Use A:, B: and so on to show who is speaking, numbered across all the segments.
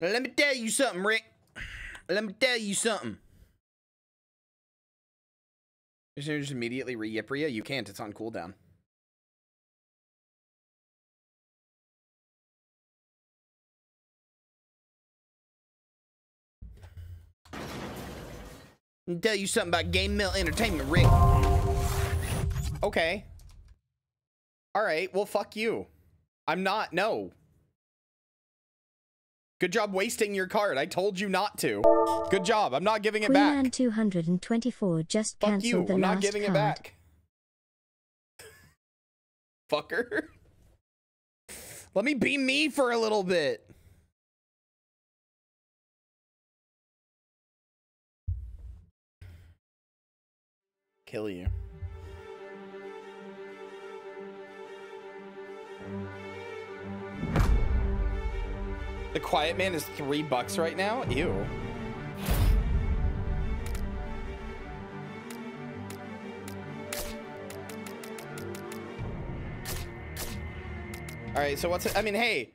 A: Let me tell you something, Rick. Let me tell you something. Just immediately re Yipria? You can't. It's on cooldown. Let me tell you something about GameMill Entertainment, Rick. Okay. All right. Well, fuck you. I'm not. No. Good job wasting your card. I told you not to. Good job. I'm not giving it
B: Queen
A: back.
B: 224 just
A: Fuck
B: cancelled
A: you.
B: the
A: I'm
B: last
A: not giving
B: card.
A: it back. Fucker. Let me be me for a little bit. Kill you. The Quiet Man is three bucks right now? Ew. All right, so what's it? I mean, hey.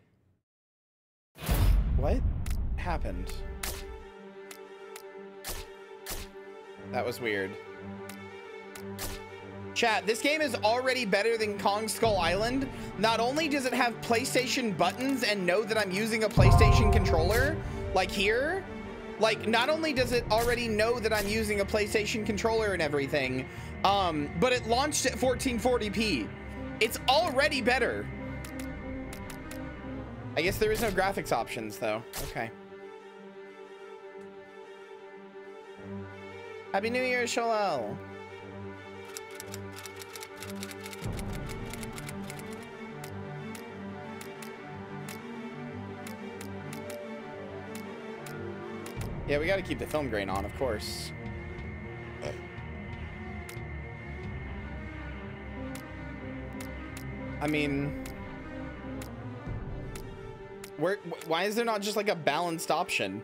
A: What happened? That was weird. Chat, this game is already better than Kong Skull Island. Not only does it have PlayStation buttons and know that I'm using a PlayStation controller, like here, like not only does it already know that I'm using a PlayStation controller and everything, um, but it launched at 1440p. It's already better. I guess there is no graphics options though. Okay. Happy New Year, Shalal. Yeah, we got to keep the film grain on, of course. I mean, where? Why is there not just like a balanced option?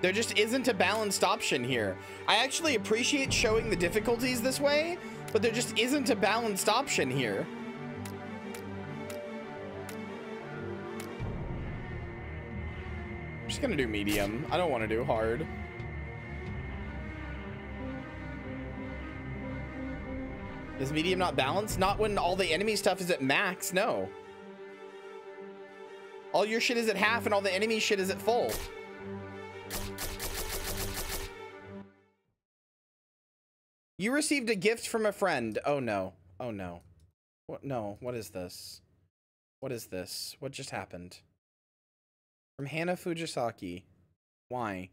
A: There just isn't a balanced option here. I actually appreciate showing the difficulties this way, but there just isn't a balanced option here. Just gonna do medium. I don't want to do hard. Is medium not balanced? Not when all the enemy stuff is at max, no. All your shit is at half and all the enemy shit is at full. You received a gift from a friend. Oh no. Oh no. What no, what is this? What is this? What just happened? From Hannah Fujisaki. Why?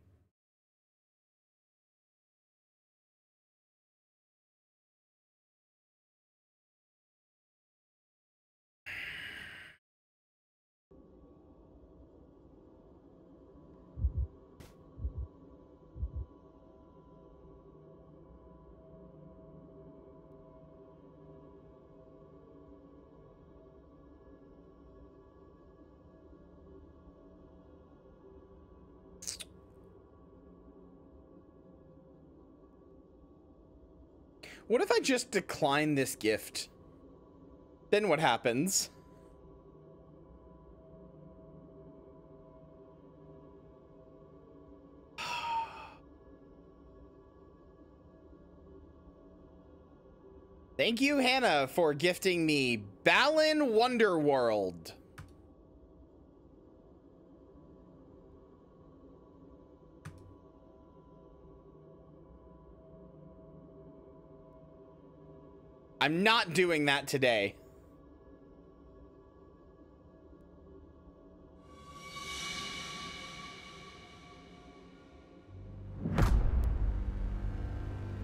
A: What if I just decline this gift? Then what happens? Thank you, Hannah, for gifting me Balan Wonderworld. I'm not doing that today.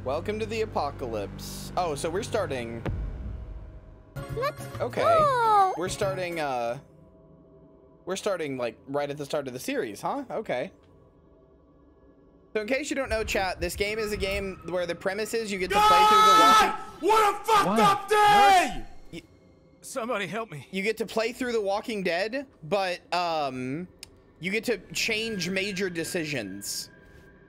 A: Welcome to the apocalypse. Oh, so we're starting.
B: Let's
A: Okay.
B: go.
A: We're starting, uh. We're starting, like, right at the start of the series, huh? Okay. So, in case you don't know, chat, this game is a game where the premise is you get to play through the walking.
C: What a fucked
D: What?
C: up day!
D: Somebody help me.
A: you get to play through The Walking Dead, but um, you get to change major decisions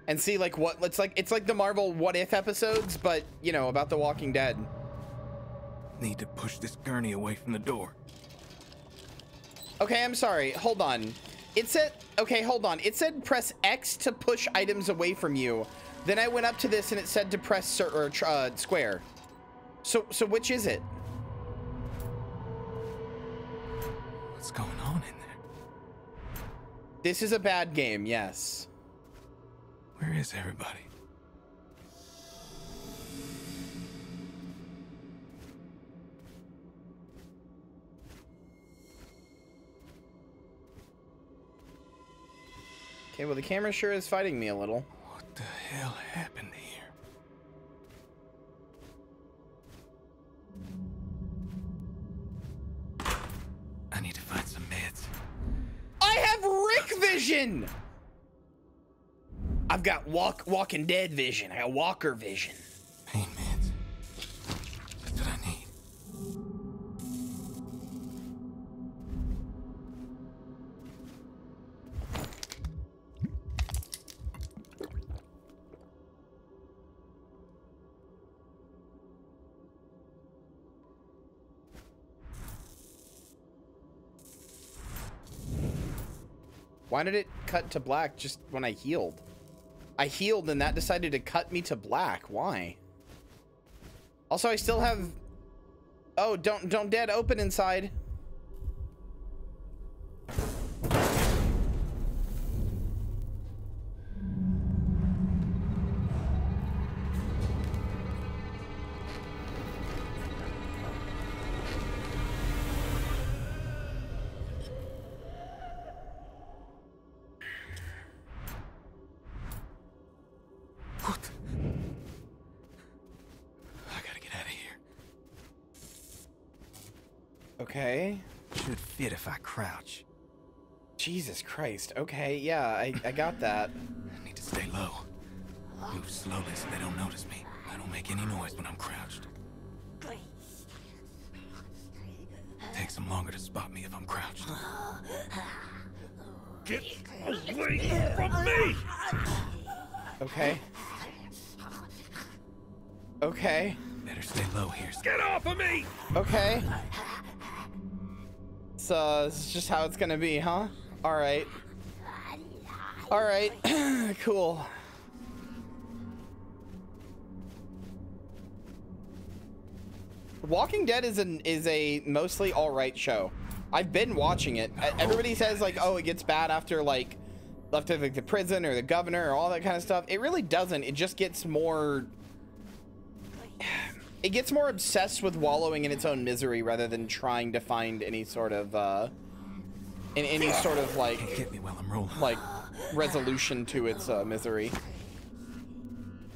A: and see like what it's like. It's like the Marvel What If episodes, but you know about The Walking Dead.
D: Need to push this gurney away from the door.
A: Okay, I'm sorry. Hold on. It said, okay, hold on. It said press X to push items away from you. Then I went up to this and it said to press or uh, square. So, so which is it?
E: What's going on in there?
A: This is a bad game, yes.
E: Where is everybody?
A: Okay, well the camera sure is fighting me a little.
E: What the hell happened here? I need to find some meds.
A: I have Rick vision! I've got walk Walking Dead vision. I got Walker vision. Why did it cut to black just when I healed? I healed and that decided to cut me to black. Why? Also, I still have... Oh, don't don't dead open inside. Okay.
E: Should fit if I crouch.
A: Jesus Christ. Okay, yeah, I, I got that.
E: I need to stay low. Move slowly so they don't notice me. I don't make any noise when I'm crouched. Takes them longer to spot me if I'm crouched.
C: Get away from me!
A: Okay. Okay.
E: Better stay low here.
C: Get off of me!
A: Okay. Uh, this is just how it's gonna be, huh? All right. All right. cool. Walking Dead is an is a mostly all right show. I've been watching it. Everybody says like, oh, it gets bad after like after like the prison or the governor or all that kind of stuff. It really doesn't. It just gets more it gets more obsessed with wallowing in its own misery rather than trying to find any sort of uh in any sort of like
E: get me while I'm rolling.
A: like resolution to its uh, misery.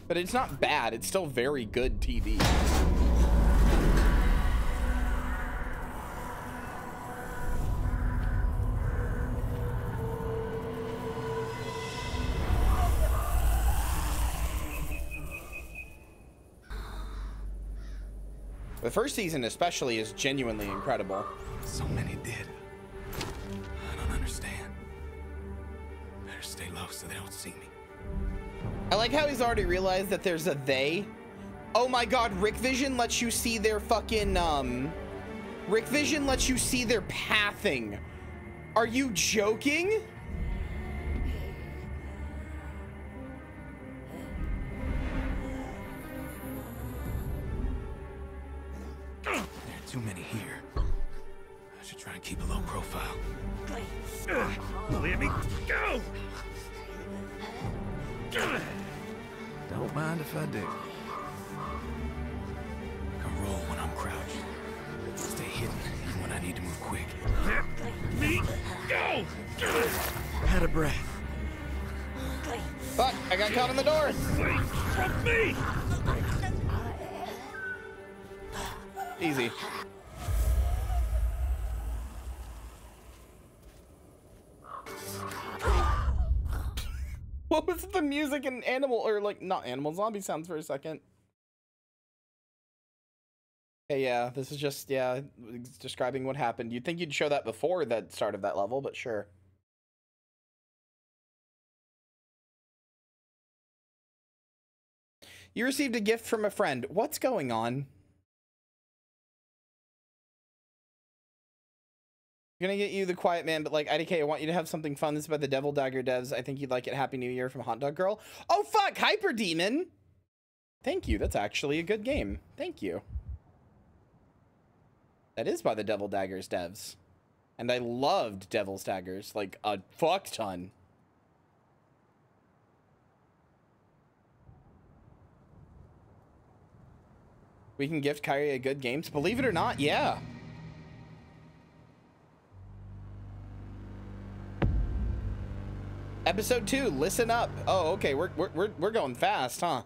A: But it's not bad. It's still very good TV. First season especially is genuinely incredible.
E: So many did. I don't understand. Better stay low so they don't see me.
A: I like how he's already realized that there's a they. Oh my god, Rick Vision lets you see their fucking, um... Rick Vision lets you see their pathing. Are you joking?
E: Too many here. I should try and keep a low profile.
C: Let me go!
E: Don't mind if I do. I can roll when I'm crouched. Stay hidden even when I need to move quick.
C: Let me go!
E: Out of breath.
A: Fuck, I got caught in the door.
C: Away from me!
A: Easy. What was the music and animal, or like, not animal, zombie sounds for a second? Hey, yeah, this is just, yeah, describing what happened. You'd think you'd show that before the start of that level, but sure. You received a gift from a friend. What's going on? I'm gonna get you the quiet man, but like IDK, I want you to have something fun. This is about the Devil Dagger devs. I think you'd like it. Happy New Year from Hot Dog Girl. Oh fuck, Hyper Demon. Thank you. That's actually a good game. Thank you. That is by the Devil Daggers devs. And I loved Devil's Daggers like a fuck ton. We can gift Kyria a good games. Believe it or not, yeah. Episode two, listen up. Oh, okay, we're we're we're, going fast, huh?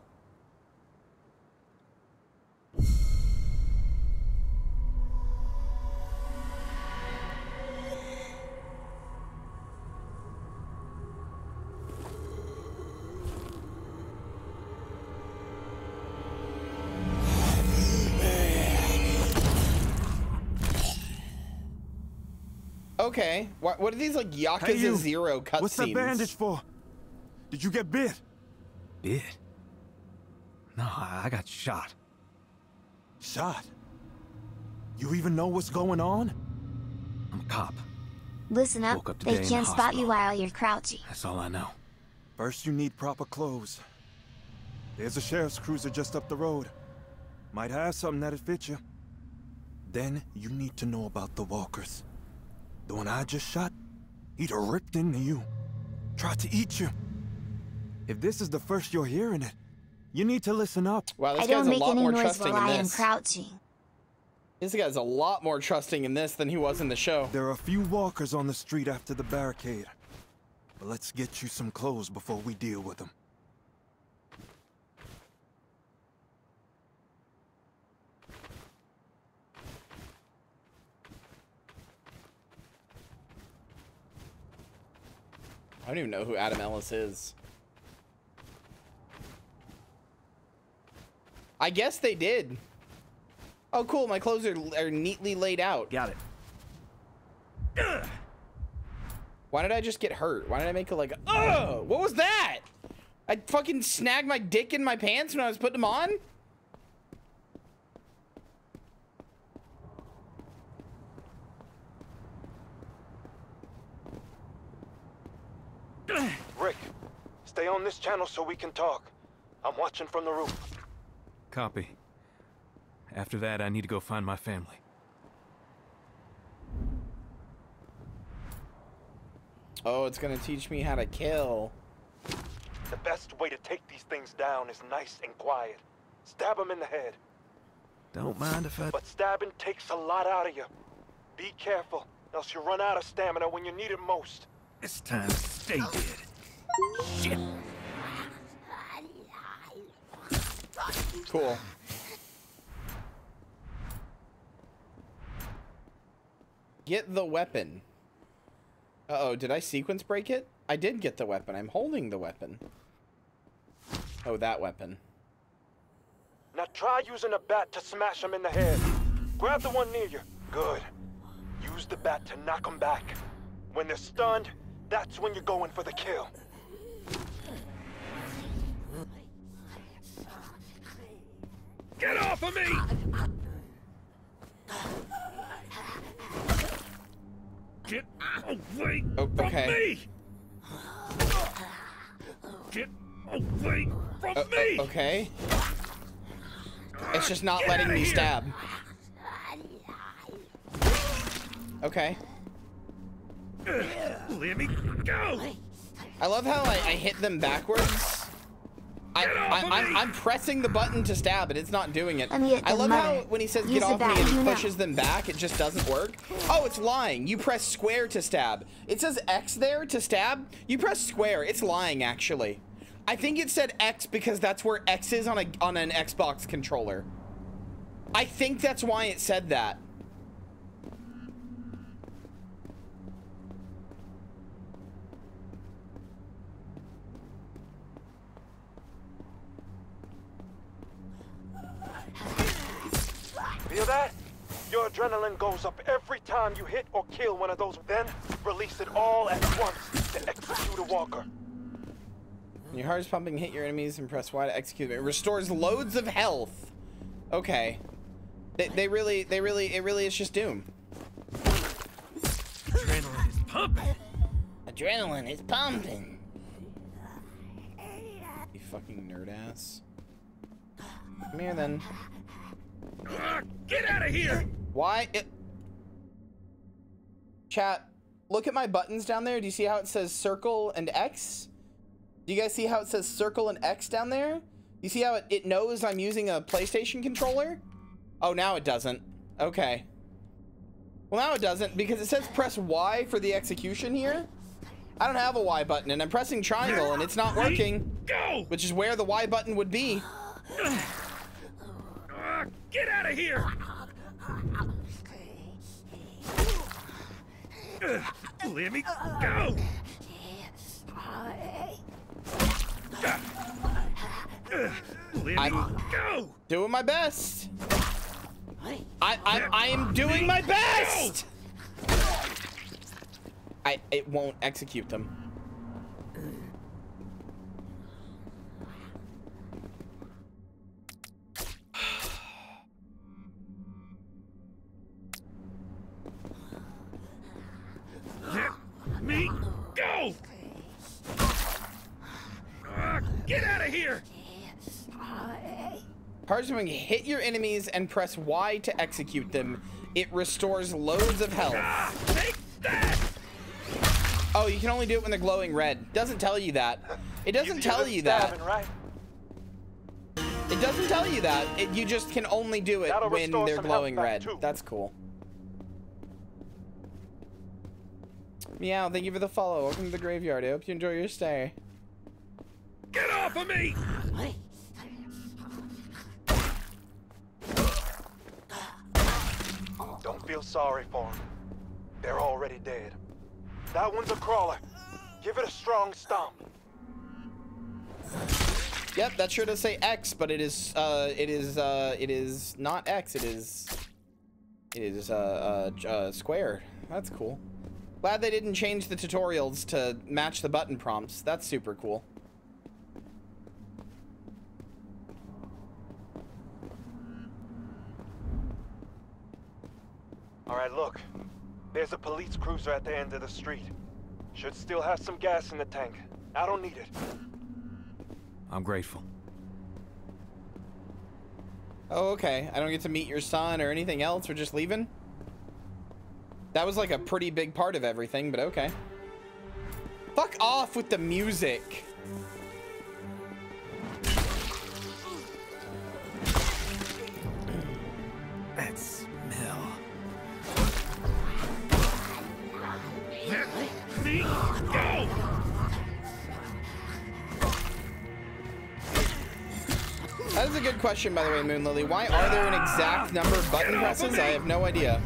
A: Okay, what what are these like Yakuza
F: Hey, you.
A: Zero cutscenes?
F: What's that bandage for? Did you get bit?
D: Bit? No, I I got shot.
F: Shot? You even know what's going on?
D: I'm a cop.
B: Listen up.
D: Up
B: They
D: today in the
B: can't spot you while you're crouching.
D: That's all I know.
F: First, you need proper clothes. There's a sheriff's cruiser just up the road. Might have something that'd fit you. Then, you need to know about the walkers. The one I just shot, he'd have ripped into you. Tried to eat you. If this is the first you're hearing it, you need to listen up.
A: Wow, this
B: I
A: guy's
B: don't
A: a
B: make
A: lot
B: any
A: more
B: noise
A: trusting
B: while
A: in
B: I am
A: this.
B: crouching.
A: This guy's a lot more trusting in this than he was in the show.
F: There are a few walkers on the street after the barricade. But let's get you some clothes before we deal with them.
A: Don't even know who Adam Ellis is. I guess they did. Oh, cool. My clothes are, are neatly laid out.
D: Got it.
A: Why did I just get hurt? Why did I make it like, oh, what was that? I fucking snagged my dick in my pants when I was putting them on?
F: Rick, stay on this channel so we can talk. I'm watching from the roof.
D: Copy. After that, I need to go find my family.
A: Oh, it's gonna teach me how to kill.
F: The best way to take these things down is nice and quiet. Stab them in the head.
D: Don't mind if I...
F: But stabbing takes a lot out of you. Be careful, else you run out of stamina when you need it most.
D: This time, to stay dead. Shit.
A: Cool. Get the weapon. Uh-oh, did I sequence break it? I did get the weapon. I'm holding the weapon. Oh, that weapon.
F: Now try using a bat to smash them in the head. Grab the one near you. Good. Use the bat to knock them back. When they're stunned, that's when you're going for the kill.
C: Get off of me! Get away
A: Oh,
C: from me! Get away from
A: Uh,
C: me!
A: uh, okay. It's just not letting me stab. Okay.
C: Let me go!
A: I love how I, I hit them backwards. I, I, I'm! I'm pressing the button to stab, and it's not doing it.
B: Let me get
A: I
B: the
A: love how when he says
B: Use
A: get
B: the
A: off me and he pushes them back, it just doesn't work. Oh, it's lying. You press square to stab. It says X there to stab. You press square. It's lying, actually. I think it said X because that's where X is on a on an Xbox controller. I think that's why it said that.
F: Feel that? Your adrenaline goes up every time you hit or kill one of those. Then release it all at once to execute a walker.
A: When your heart is pumping, hit your enemies and press Y to execute. It restores loads of health. Okay. They, they really, they really, it really is just Doom.
C: Adrenaline is pumping.
A: Adrenaline is pumping. You fucking nerd ass. Come here then.
C: Ah, get out of here!
A: Why? It... Chat, look at my buttons down there. Do you see how it says circle and X? Do you guys see how it says circle and X down there? You see how it, it knows I'm using a PlayStation controller? Oh, now it doesn't. Okay. Well, now it doesn't because it says press Y for the execution here. I don't have a Y button and I'm pressing triangle and it's not working,
C: Go!
A: which is where the Y button would be.
C: Get out of here! Ugh, let me go! Ugh, let me
A: I'm-
C: go!
A: Doing my best. I, I, I am doing my best. I, it won't execute them.
C: Get out of here!
A: Parchment, hit your enemies and press Y to execute them. It restores loads of health.
C: Ah, take that!
A: Oh, you can only do it when they're glowing red. Doesn't tell you that. It doesn't
F: Easier
A: tell
F: than
A: you that.
F: right?
A: It doesn't tell you that. It, you just can only do it
F: That'll
A: when they're glowing red.
F: too.
A: That's cool. Meow, thank you for the follow. Welcome to the graveyard. I hope you enjoy your stay.
C: Get off of me!
F: Don't feel sorry for them. They're already dead. That one's a crawler. Give it a strong stomp.
A: Yep, that sure does say X, but it is uh it is uh it is not X, it is it is uh, uh, uh square. That's cool. Glad they didn't change the tutorials to match the button prompts. That's super cool.
F: All right, look. There's a police cruiser at the end of the street. Should still have some gas in the tank. I don't need it.
D: I'm grateful.
A: Oh, okay. I don't get to meet your son or anything else. We're just leaving? That was like a pretty big part of everything, but okay. Fuck off with the music. Question, by the way, Moon Lily. Why are there an exact number of button presses? I have no idea.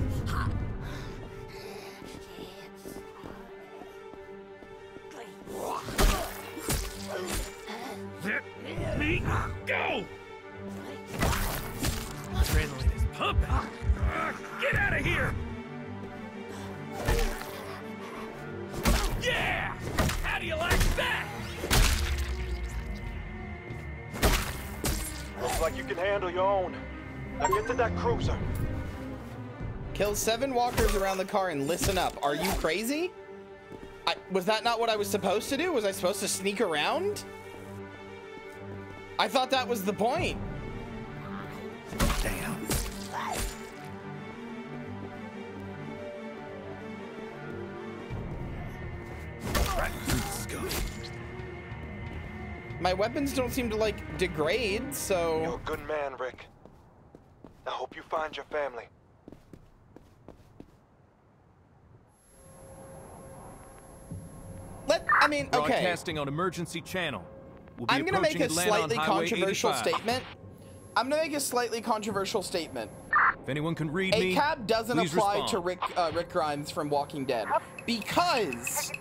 A: Walkers around the car and listen up. Are you crazy? I, was that not what I was supposed to do? Was I supposed to sneak around? I thought that was the point.
D: Damn. Right through the skull.
A: My weapons don't seem to like degrade, so...
F: You're a good man, Rick. I hope you find your family.
A: let I mean, okay.
D: Broadcasting on emergency channel. We'll be
A: I'm gonna make a
D: Atlanta
A: slightly controversial
D: 85.
A: statement. I'm gonna make a slightly controversial statement.
D: If anyone can read
A: A
D: me,
A: cab doesn't apply
D: respond.
A: to Rick uh, Rick Grimes from Walking Dead because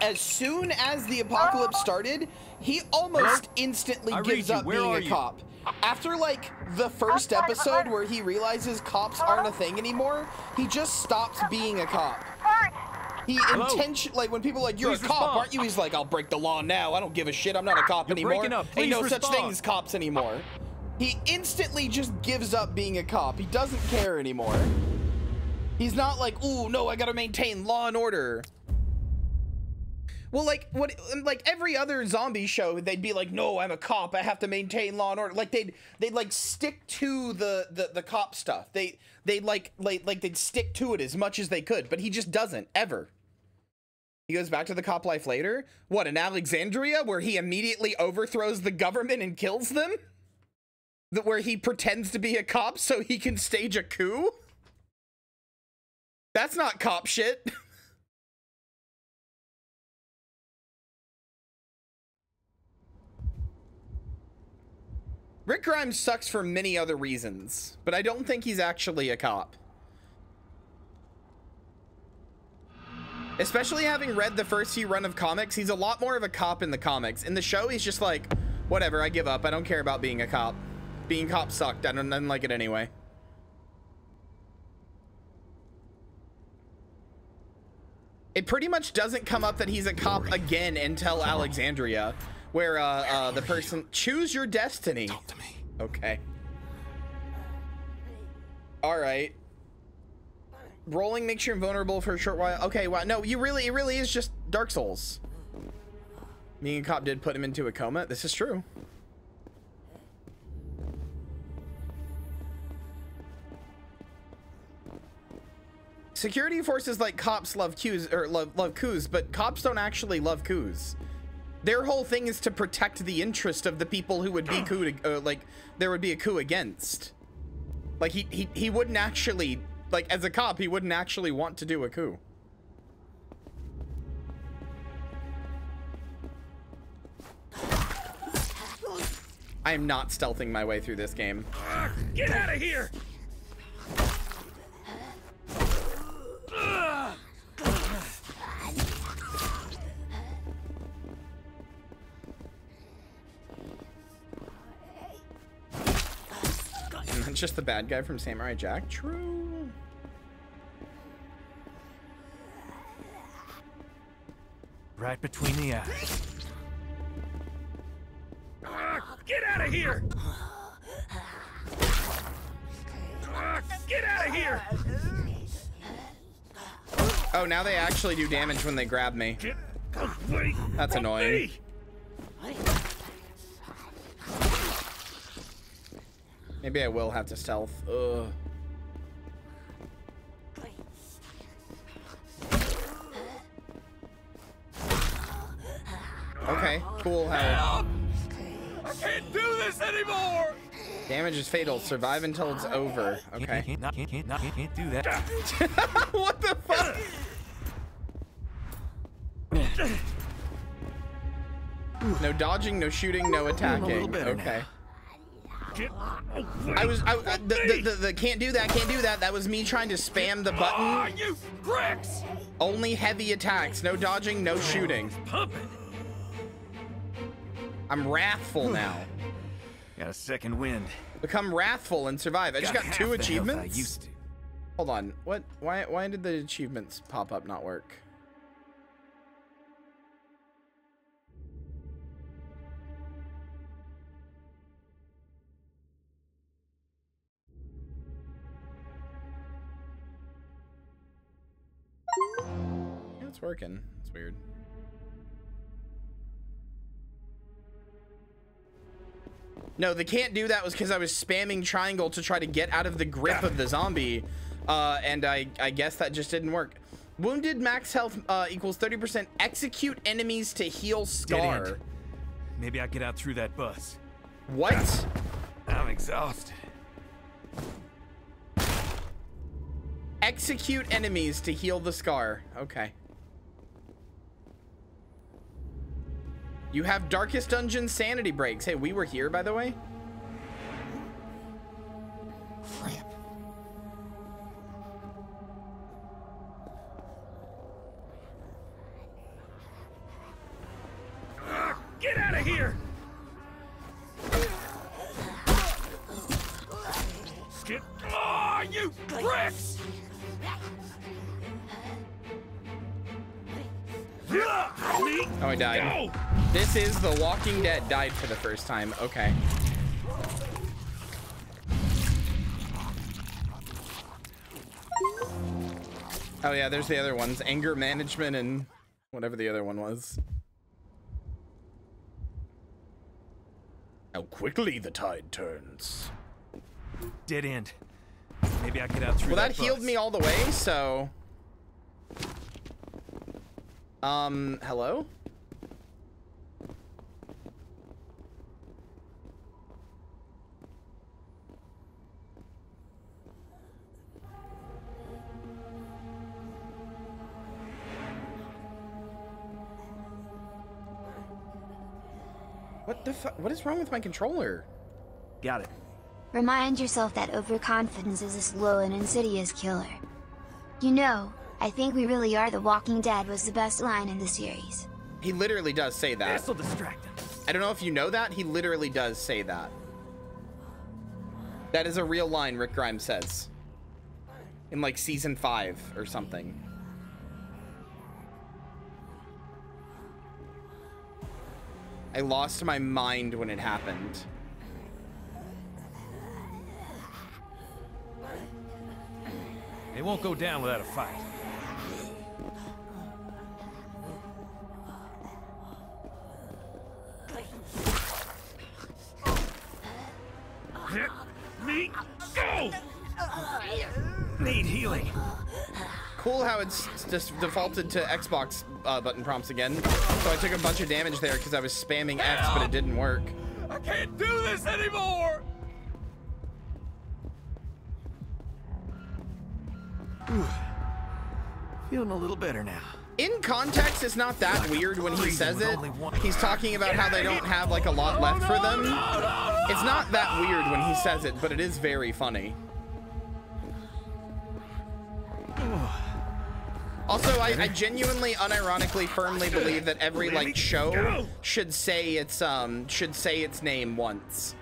A: as soon as the apocalypse started, he almost instantly
D: I
A: gives up
D: Where
A: being a
D: you?
A: cop. After like the first episode where he realizes cops aren't a thing anymore, he just stops being a cop. He
D: Hello?
A: intention like when people are like you're
D: Please
A: a cop,
D: respond.
A: aren't you? He's like I'll break the law now. I don't give a shit. I'm not a cop
D: You're
A: anymore.
D: breaking up.
A: Ain't no
D: Please
A: such thing as cops anymore. He instantly just gives up being a cop. He doesn't care anymore. He's not like, ooh, no, I gotta maintain law and order. Well, like what, um, like every other zombie show, they'd be like, "No, I'm a cop. I have to maintain law and order." Like they'd they'd like stick to the the, the cop stuff. They they like like like they'd stick to it as much as they could. But he just doesn't ever. He goes back to the cop life later. What in Alexandria, where he immediately overthrows the government and kills them? That where he pretends to be a cop so he can stage a coup? That's not cop shit. Rick Grimes sucks for many other reasons, but I don't think he's actually a cop. Especially having read the first few run of comics, he's a lot more of a cop in the comics. In the show, he's just like, whatever, I give up. I don't care about being a cop. Being cop sucked. I don't, I didn't like it anyway. It pretty much doesn't come up that he's a cop again until Alexandria, where uh, uh, the person choose your destiny.
D: Talk to me.
A: Okay. All right. Rolling makes you invulnerable for a short while. Okay, wow. No, you really, it really is just Dark Souls. Me and Cop did put him into a coma. This is true. Security forces like cops love coups or love love coups, but cops don't actually love coups. Their whole thing is to protect the interest of the people who would be coup to, uh, like there would be a coup against. Like he he he wouldn't actually like as a cop he wouldn't actually want to do a coup. I am not stealthing my way through this game.
C: Get out of here!
A: Just the bad guy from Samurai Jack. True.
E: Right between the eyes.
C: Ah, get out of here! Ah, get out of here!
A: Oh, now they actually do damage when they grab me. That's annoying. Maybe I will have to stealth. Ugh. Okay, cool. How
C: I can't do this anymore!
A: damage is fatal. Survive until it's over. Okay.
E: Can't, not, can't, can't, not, can't, can't do that.
A: what the fuck? No dodging, no shooting, no attacking. Okay. I was I, I the, the, the, the can't do that, can't do that. That was me trying to spam the button.
C: Ah, you pricks!
A: Only heavy attacks, no dodging, no shooting.
C: Pumping!
A: I'm wrathful now.
E: Got a second wind.
A: Become wrathful and survive. I just got two
E: health I
A: achievements.
E: used to.
A: Hold on. What? Why? Why did the achievements pop up not work? It's working. It's weird. No, the can't do that was because I was spamming triangle to try to get out of the grip of the zombie. Uh, and I, I guess that just didn't work. Wounded max health uh, equals 30%. Execute enemies to heal scar.
E: Maybe I get out through that bus.
A: What?
E: I'm exhausted.
A: Execute enemies to heal the scar. Okay. You have Darkest Dungeon sanity breaks. Hey, we were here, by the way. Walking Dead died for the first time. Okay. Oh yeah, there's the other ones. Anger management and Whatever the other one was. How quickly the tide turns.
E: Dead end. Maybe I get out through
A: Well, that
E: that
A: healed
E: bus.
A: me all the way, so. Um, hello? What the fuck? What is wrong with my controller?
E: Got it.
B: Remind yourself that overconfidence is a slow and insidious killer. You know, I think we really are The Walking Dead was the best line in the series.
A: He literally does say that.
E: This'll distract him.
A: I don't know if you know that. He literally does say that. That is a real line Rick Grimes says. In like season five or something. I lost my mind when it happened.
E: It won't go down without a fight. Me go! Need healing.
A: Cool how it's just defaulted to Xbox uh, button prompts again. So I took a bunch of damage there because I was spamming X, but it didn't work.
E: I can't do this anymore! Feeling a little better now.
A: In context, it's not that weird when he says it. He's talking about how they don't have like a lot left for them. It's not that weird when he says it, but it is very funny. Also, I, I genuinely, unironically, firmly believe that every like show should say its um should say its name once.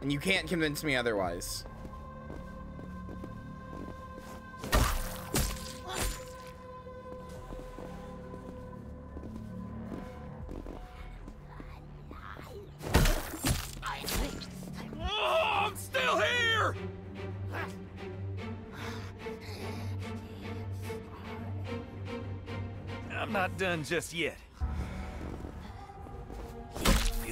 A: And you can't convince me otherwise.
E: Not done just yet.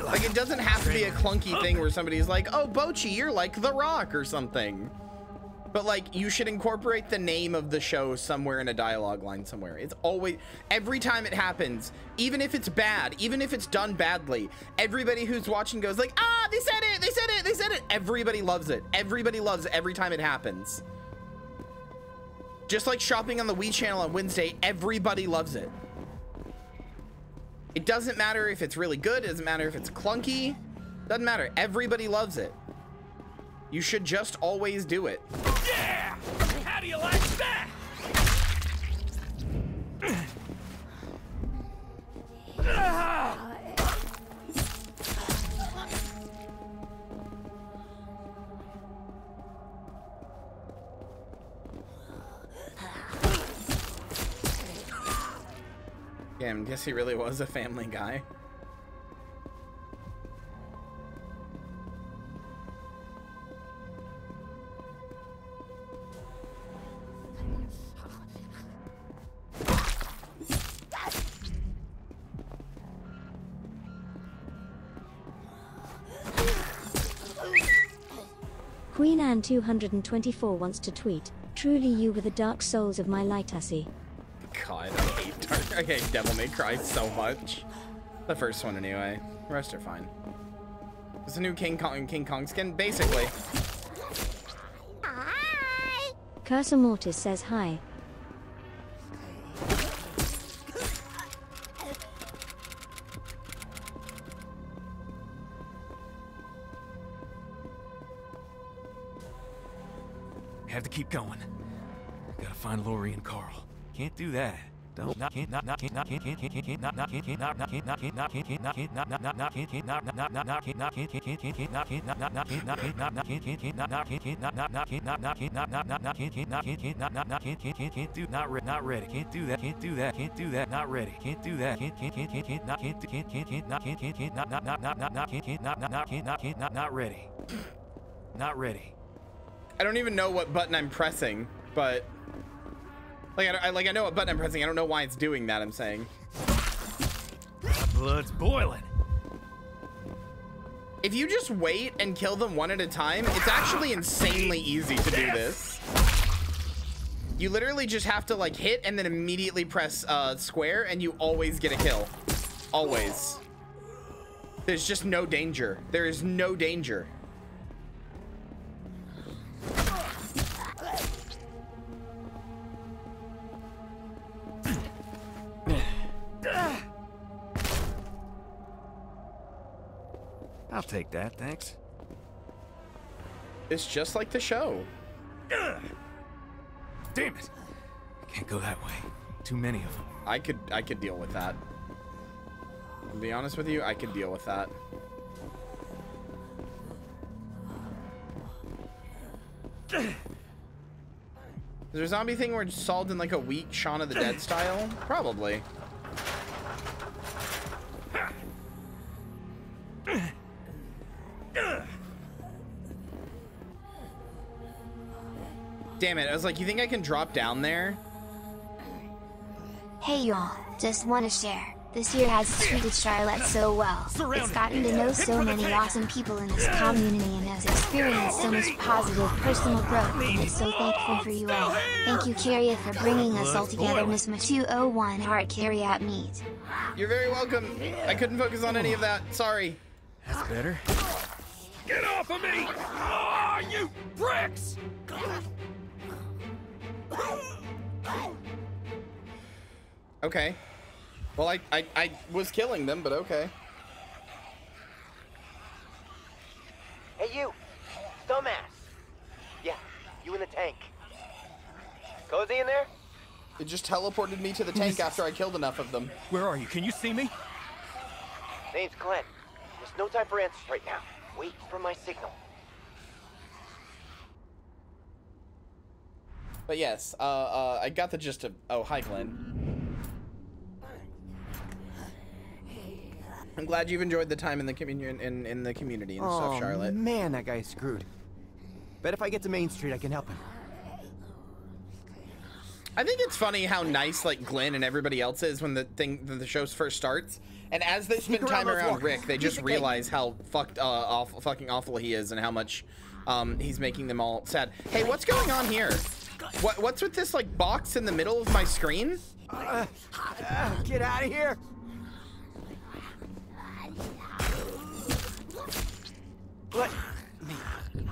A: Like it doesn't have to be a clunky thing where somebody's like, "Oh, Bocchi, you're like The Rock" or something. But like you should incorporate the name of the show somewhere in a dialogue line somewhere. It's always every time it happens, even if it's bad, even if it's done badly, everybody who's watching goes like, "Ah, they said it. They said it. They said it." Everybody loves it. Everybody loves it every time it happens. Just like shopping on the Wii channel on Wednesday, everybody loves it. It doesn't matter if it's really good, it doesn't matter if it's clunky, doesn't matter. Everybody loves it. You should just always do it.
E: Yeah! How do you like that? Ah!
A: Damn, guess he really was a family guy.
G: Queen Anne 224 wants to tweet, Truly you were the dark souls of my light Lightassie.
A: God, I hate Dark. I hate Devil May Cry so much. The first one, anyway. The rest are fine. It's a new King Kong King Kong skin, basically. Hi.
G: Cursor Mortis says hi.
E: Have to keep going. Gotta find Lori and Carl. Can't do that. Don't not ready can't do that can't do that not ready can't do that can't can't can't can't not can't can't can't can't not not not not not can't not not can't not not ready not ready
A: I don't even know what button I'm pressing, but Like I, I like I know what button I'm pressing. I don't know why it's doing that. I'm saying.
E: Blood's boiling.
A: If you just wait and kill them one at a time, it's actually insanely easy to do this. You literally just have to like hit and then immediately press uh, square and you always get a kill. Always. There's just no danger. There is no danger.
E: I'll take that, thanks.
A: It's just like the show.
E: Damn it! I can't go that way. Too many of them.
A: I could I could deal with that. To be honest with you, I could deal with that. Is there a zombie thing where it's solved in like a weak Shaun of the Dead style? Probably. Damn it, I was like, you think I can drop down there?
B: Hey y'all, just wanna share. This year has treated Charlotte so well. It's gotten to know so many awesome people in this community and has experienced so much positive personal growth and is so thankful for you all. Thank you, Kyria, for bringing us all together, Miss Ma 201 Heart Carry Out Meat.
A: You're very welcome. I couldn't focus on any of that. Sorry.
E: That's better.
C: Get off of me! Ah, you bricks!
A: Okay. Well, I, I, I was killing them, but okay.
H: Hey, you! Dumbass! Yeah, you in the tank. Cozy in there?
A: It just teleported me to the tank after I killed enough of them.
E: Where are you? Can you see me?
H: Name's Glenn. There's no time for answers right now. Wait for my signal.
A: But yes, uh, uh, I got the gist of. Oh, hi, Glenn. I'm glad you've enjoyed the time in the communion in, in the community and stuff, Charlotte.
I: man, that guy's screwed. Bet if I get to Main Street, I can help him.
A: I think it's funny how nice like Glenn and everybody else is when the thing the show first starts, and as they spend time
I: around those
A: around
I: walkers.
A: Rick, they just realize how fucked uh, awful, fucking awful he is, and how much um, he's making them all sad. Hey, what's going on here? What what's with this like box in the middle of my screen?
I: Uh, get out of here! Let me.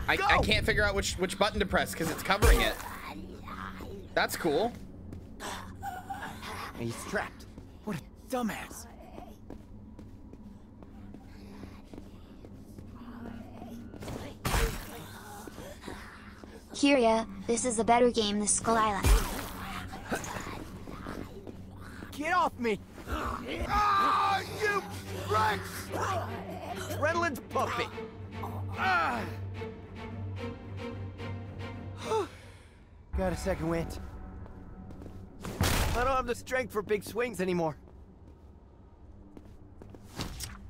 A: I, I can't figure out which which button to press because it's covering it. That's cool.
I: He's trapped. What a dumbass.
B: Kyria, this is a better game than Skull Island.
I: Get off me! Ah, you bricks! Redlands puppy! Ah. Got a second wind. I don't have the strength for big swings anymore.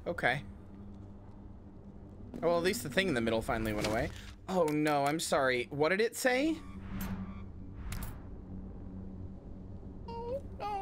A: Okay. Oh, well, at least the thing in the middle finally went away. Oh no, I'm sorry. What did it say? Oh no, no, no,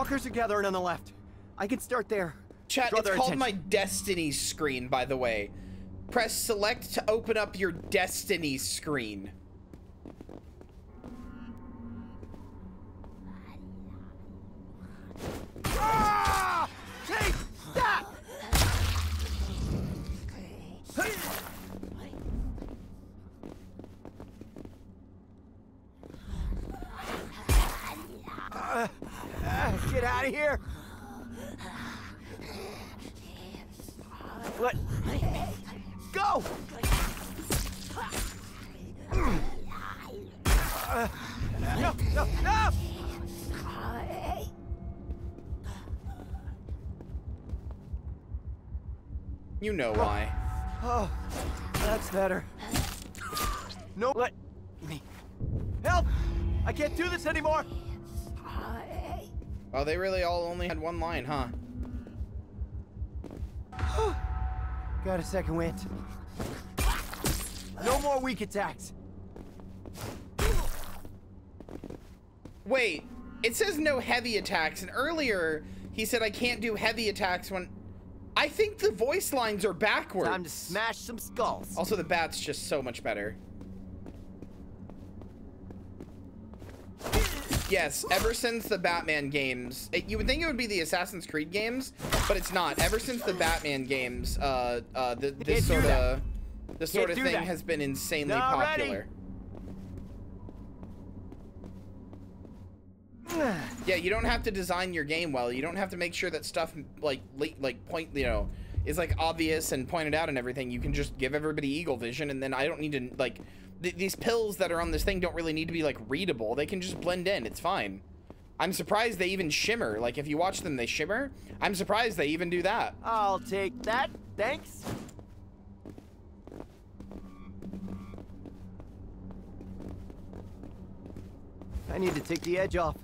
I: Walkers are gathering on the left. I can start there.
A: Chat,
I: Draw
A: it's called my
I: attention.
A: Destiny screen, by the way. Press select to open up your Destiny screen. Know why.
I: Oh, that's better. No, let me. Help! I can't do this anymore!
A: Oh, they really all only had one line, huh?
I: Got a second wind. No more weak attacks.
A: Wait, it says no heavy attacks, and earlier he said I can't do heavy attacks when... I think the voice lines are backwards.
I: Time to smash some skulls.
A: Also, the bat's just so much better. Yes, ever since the Batman games, it, you would think it would be the Assassin's Creed games, but it's not. Ever since the Batman games, uh, uh, the, this sort of, this sort of thing
I: that.
A: has been insanely
I: Not
A: popular. Yeah, you don't have to design your game well. You don't have to make sure that stuff like like point you know is like obvious and pointed out and everything. You can just give everybody eagle vision, and then I don't need to like th these pills that are on this thing don't really need to be like readable. They can just blend in. It's fine. I'm surprised they even shimmer. Like if you watch them, they shimmer. I'm surprised they even do that.
I: I'll take that, thanks. I need to take the edge off.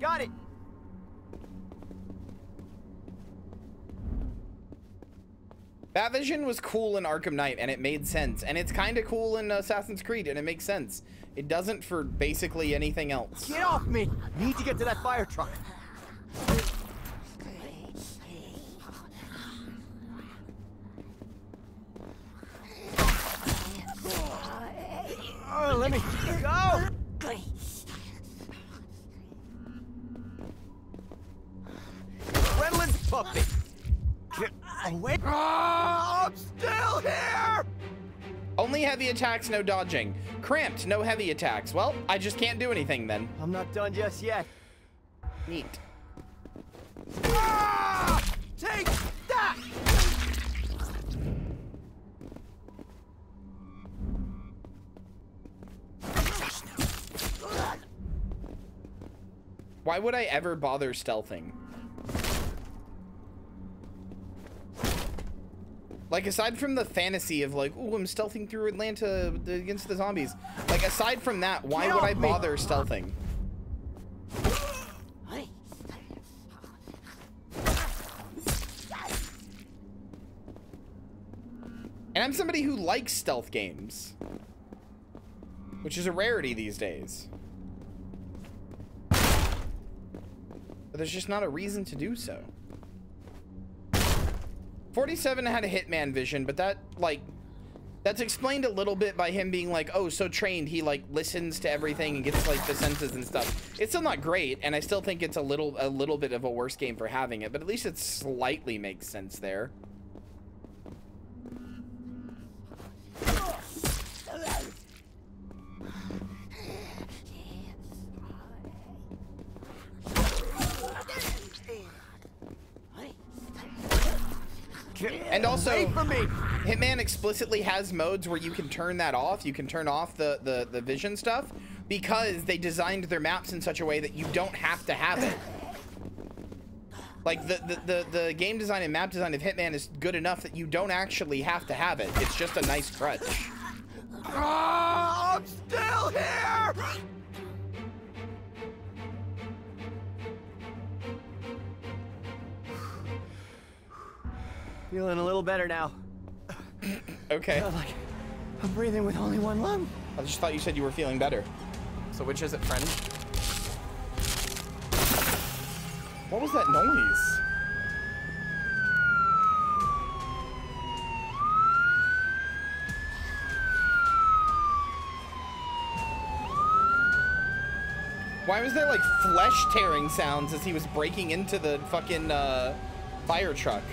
I: Got it!
A: Batvision was cool in Arkham Knight, and it made sense. And it's kind of cool in Assassin's Creed, and it makes sense. It doesn't for basically anything else.
I: Get off me! Need to get to that fire truck. Oh, let me go! Pumping. Get away! Ah, I'm still here!
A: Only heavy attacks, no dodging. Cramped, no heavy attacks. Well, I just can't do anything then.
I: I'm not done just yet.
A: Neat.
I: Ah! Take that!
A: Why would I ever bother stealthing? Like, aside from the fantasy of, like, oh, I'm stealthing through Atlanta against the zombies. Like, aside from that, why
I: Get
A: would I
I: me!
A: bother stealthing? And I'm somebody who likes stealth games. Which is a rarity these days. But there's just not a reason to do so. 47 had a hitman vision, but that, like, that's explained a little bit by him being like, oh, so trained, he, like, listens to everything and gets, like, the senses and stuff. It's still not great, and I still think it's a little, a little bit of a worse game for having it, but at least it slightly makes sense there. And also,
I: Away from me!
A: Hitman explicitly has modes where you can turn that off. You can turn off the, the, the vision stuff because they designed their maps in such a way that you don't have to have it. Like, the, the, the, the game design and map design of Hitman is good enough that you don't actually have to have it. It's just a nice crutch.
I: Ah, I'm still here! Feeling a little better now.
A: Okay.
I: Felt like I'm breathing with only one lung.
A: I just thought you said you were feeling better. So which is it, friend? What was that noise? Why was there like flesh tearing sounds as he was breaking into the fucking uh, fire truck?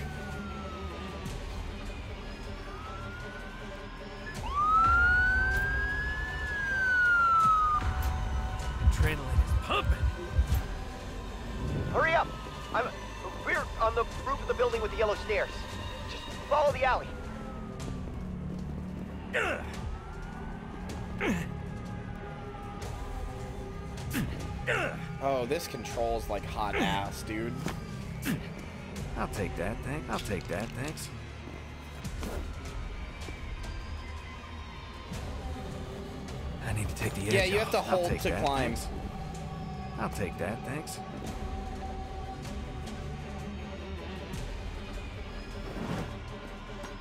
A: This controls like hot ass, dude.
E: I'll take that, thanks. I'll take that, thanks. I need to take the edge
A: Yeah, you have to hold to
E: that,
A: climb.
E: thanks. I'll take that, thanks.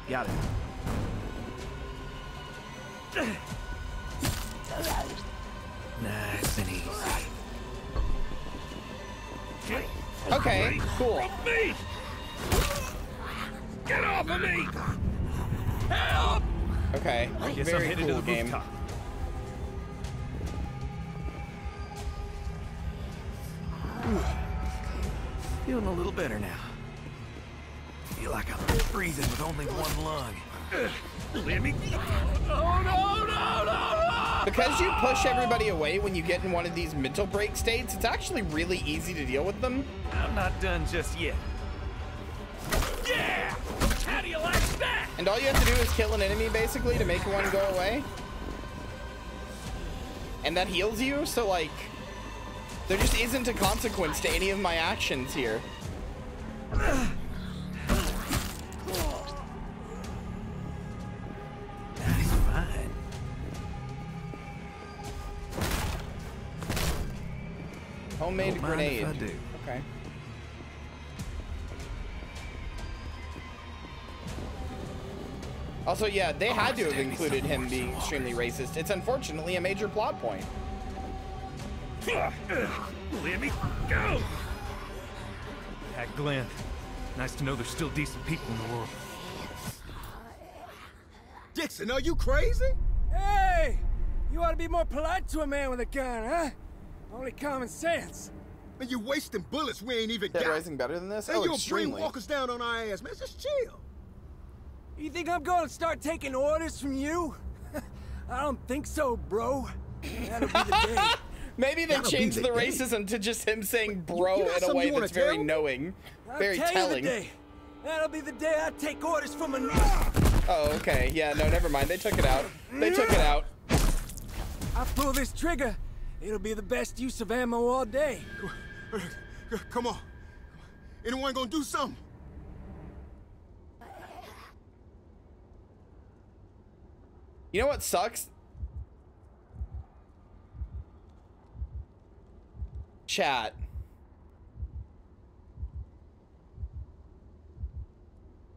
E: Got it.
A: Okay, cool.
C: Me! Get off of me! Help!
A: Okay,
E: Guess I'm
A: very
E: headed
A: cool
E: to the
A: game.
E: rooftop. Feeling a little better now. Feel like I'm breathing with only one lung.
C: Let me. Oh no, no, no, no!
A: Because you push everybody away when you get in one of these mental break states, it's actually really easy to deal with them.
E: I'm not done just yet.
C: Yeah! How do you like that?
A: And all you have to do is kill an enemy basically to make one go away. And that heals you, so like, there just isn't a consequence to any of my actions here. Homemade
E: Don't mind
A: grenade.
E: if I do.
A: Okay. Also, yeah, they had to have included him being extremely racist. It's unfortunately a major plot point.
C: Let me go!
E: Pat Glenn. Nice to know there's still decent people in the world.
J: Dixon, are you crazy?
K: Hey! You ought to be more polite to a man with a gun, huh? Only common sense.
J: Man, you're wasting bullets we ain't even
A: Dead
J: got.
A: Rising better than this?
J: Hey,
A: oh,
J: you'll
A: extremely.
J: bring walkers down on our ass, man. Just chill.
K: You think I'm going to start taking orders from you? I don't think so, bro. That'll be the day.
A: Maybe they
J: That'll
A: changed
J: the
A: the racism to just him saying bro
J: you
A: in a way that's very
J: tell me?
A: knowing,
K: I'll
A: very
K: tell
A: telling.
K: you the day. That'll be the day I take orders from a...
A: Oh, okay. Yeah, no, never mind. They took it out. They took it out.
K: I pull this trigger, it'll be the best use of ammo all day.
J: Come on. Anyone gonna do something?
A: You know what sucks? Chat.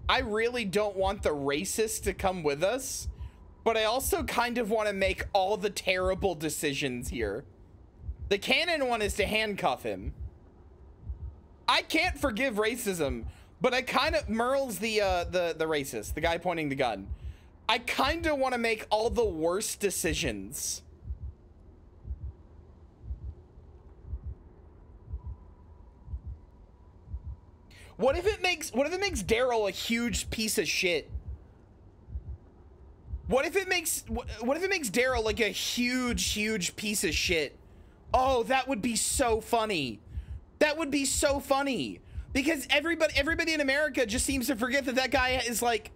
A: I really don't want the racist to come with us, but I also kind of want to make all the terrible decisions here. The canon one is to handcuff him. I can't forgive racism, but I kind of Merle's the uh the the racist, the guy pointing the gun. I kind of want to make all the worst decisions. What if it makes what if it makes Daryl a huge piece of shit? What if it makes what, if it makes Daryl like a huge huge piece of shit? Oh, that would be so funny. That would be so funny because everybody everybody in America just seems to forget that that guy is like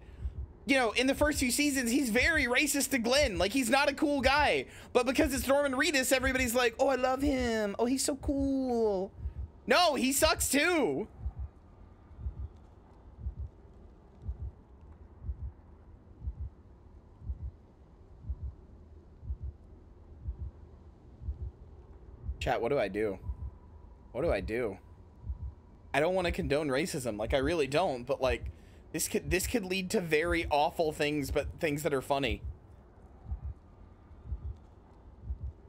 A: you know, in the first few seasons, he's very racist to Glenn. Like, he's not a cool guy. But because it's Norman Reedus, everybody's like, oh, I love him. Oh, he's so cool. No, he sucks too. Chat, what do I do? What do I do? I don't want to condone racism. Like, I really don't. But, like, this could this could lead to very awful things, but things that are funny.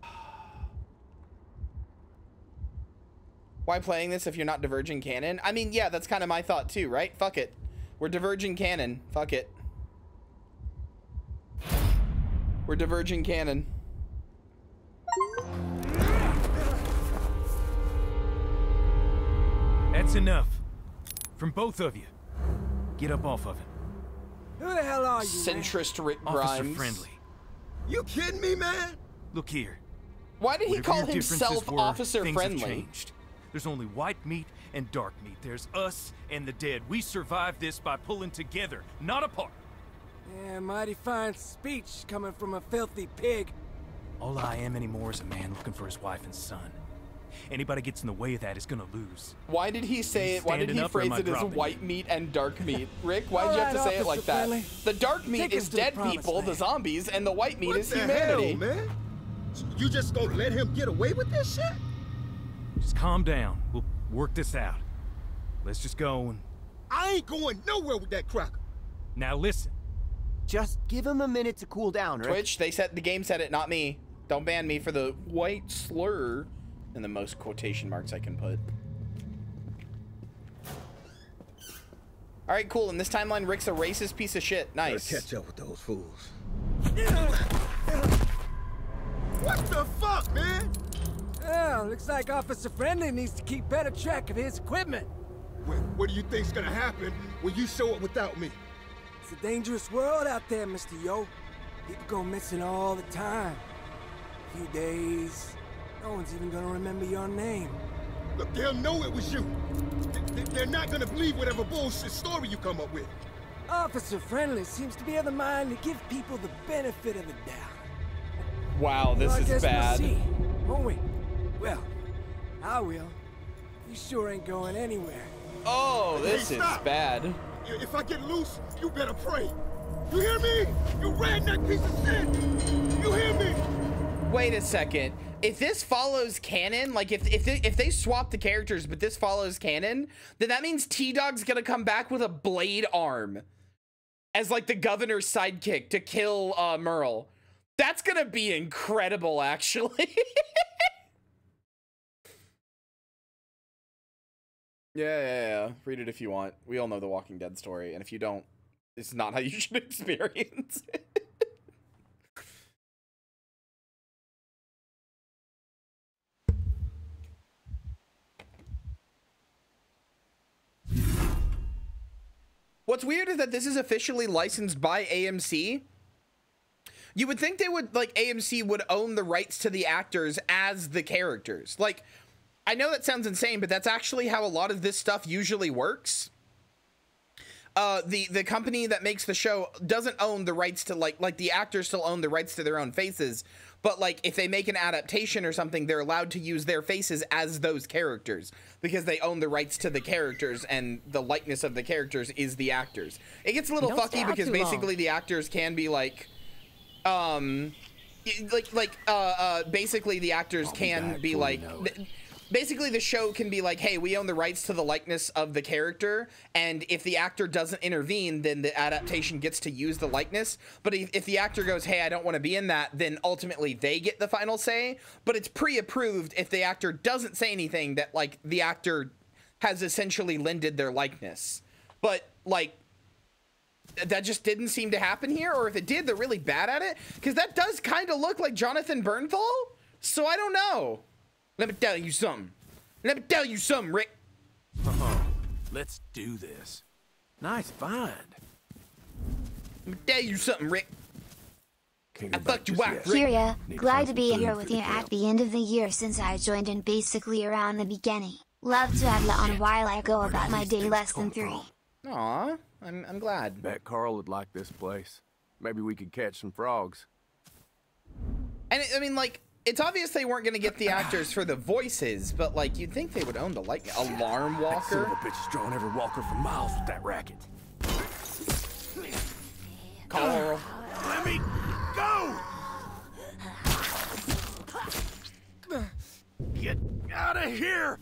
A: Why playing this if you're not diverging canon? I mean, yeah, that's kind of my thought too, right? Fuck it. We're diverging canon. Fuck it. We're diverging canon.
E: That's enough. From both of you. Get up off of him.
K: Who the hell are you.
A: Centrist Rick
E: Officer
A: Grimes.
E: friendly.
J: You kidding me, man?
E: Look here.
A: Why did he
E: Whatever
A: call
E: your differences
A: himself
E: were,
A: officer
E: things have
A: friendly?
E: changed. There's only white meat and dark meat. There's us and the dead. We survive this by pulling together, not apart.
K: Yeah, mighty fine speech coming from a filthy pig.
E: All I am anymore is a man looking for his wife and son. Anybody gets in the way of that is gonna lose.
A: Why did he say it? Why did he
E: up
A: phrase it as
E: dropping
A: white meat and dark meat? Rick, why did you have to say it like that?
K: Friendly.
A: The dark meat
K: Take
A: is
K: us to the
A: dead
K: promised
A: people, the zombies, and the white meat
J: What
A: is
J: the
A: humanity.
J: hell, man? You just gonna let him get away with this shit?
E: Just calm down. We'll work this out. Let's just go and...
J: I ain't going nowhere with that cracker.
E: Now listen.
I: Just give him a minute to cool down, Rick.
A: Twitch, they said the game said it, not me. Don't ban me for the white slur in the most quotation marks I can put. All right, cool. In this timeline, Rick's a racist piece of shit. Nice.
J: Catch up with those fools. What the fuck, man?
K: Yeah, looks like Officer Friendly needs to keep better track of his equipment.
J: Well, what do you think's gonna happen when you show up without me?
K: It's a dangerous world out there, Mr. Yo. People go missing all the time. A few days, no one's even gonna remember your name.
J: Look, they'll know it was you. Th- th- They're not gonna believe whatever bullshit story you come up with.
K: Officer Friendly seems to be of the mind to give people the benefit of the doubt.
A: Wow, this
K: Well, I
A: is
K: guess
A: bad.
K: We'll see, won't we? Well, I will. You sure ain't going anywhere.
A: Oh, this
J: Hey,
A: is
J: stop.
A: bad.
J: If I get loose, you better pray. You hear me? You redneck piece of shit! You hear me?
A: Wait a second. If this follows canon, like if if they, if they swap the characters, but this follows canon, then that means T Dog's gonna come back with a blade arm as like the governor's sidekick to kill uh, Merle. That's gonna be incredible, actually. yeah, yeah, yeah. Read it if you want. We all know the Walking Dead story, and if you don't, it's not how you should experience it. What's weird is that this is officially licensed by AMC. You would think they would like AMC would own the rights to the actors as the characters. Like I know that sounds insane, but that's actually how a lot of this stuff usually works. Uh, the the company that makes the show doesn't own the rights to like like the actors still own the rights to their own faces, but like if they make an adaptation or something, they're allowed to use their faces as those characters because they own the rights to the characters and the likeness of the characters is the actors. It gets a little
L: Don't
A: fucky because
L: too long.
A: basically the actors can be like um like like uh uh basically the actors can be like th- basically the show can be like hey we own the rights to the likeness of the character and if the actor doesn't intervene then the adaptation gets to use the likeness but if, if the actor goes hey i don't want to be in that then ultimately they get the final say but it's pre-approved if the actor doesn't say anything that like the actor has essentially lended their likeness but like that just didn't seem to happen here, or if it did, they're really bad at it. Because that does kind of look like Jonathan Bernthal. So I don't know. Let me tell you something. Let me tell you something, Rick. Uh-huh.
E: Let's do this. Nice find.
A: Let me tell you something, Rick. I fucked your wife, Rick.
B: Kyria, glad to be here with you at the end of the year since I joined in basically around the beginning. Love to have you on while I go about my day less than three.
A: Aw, I'm, I'm glad.
M: Bet Carl would like this place. Maybe we could catch some frogs.
A: And it, I mean, like, it's obvious they weren't going to get the actors for the voices, but like, you'd think they would own the like alarm
M: That
A: walker.
M: a bitch is drawing every walker for miles with that racket.
A: Carl.
C: Let me go! Get out of here!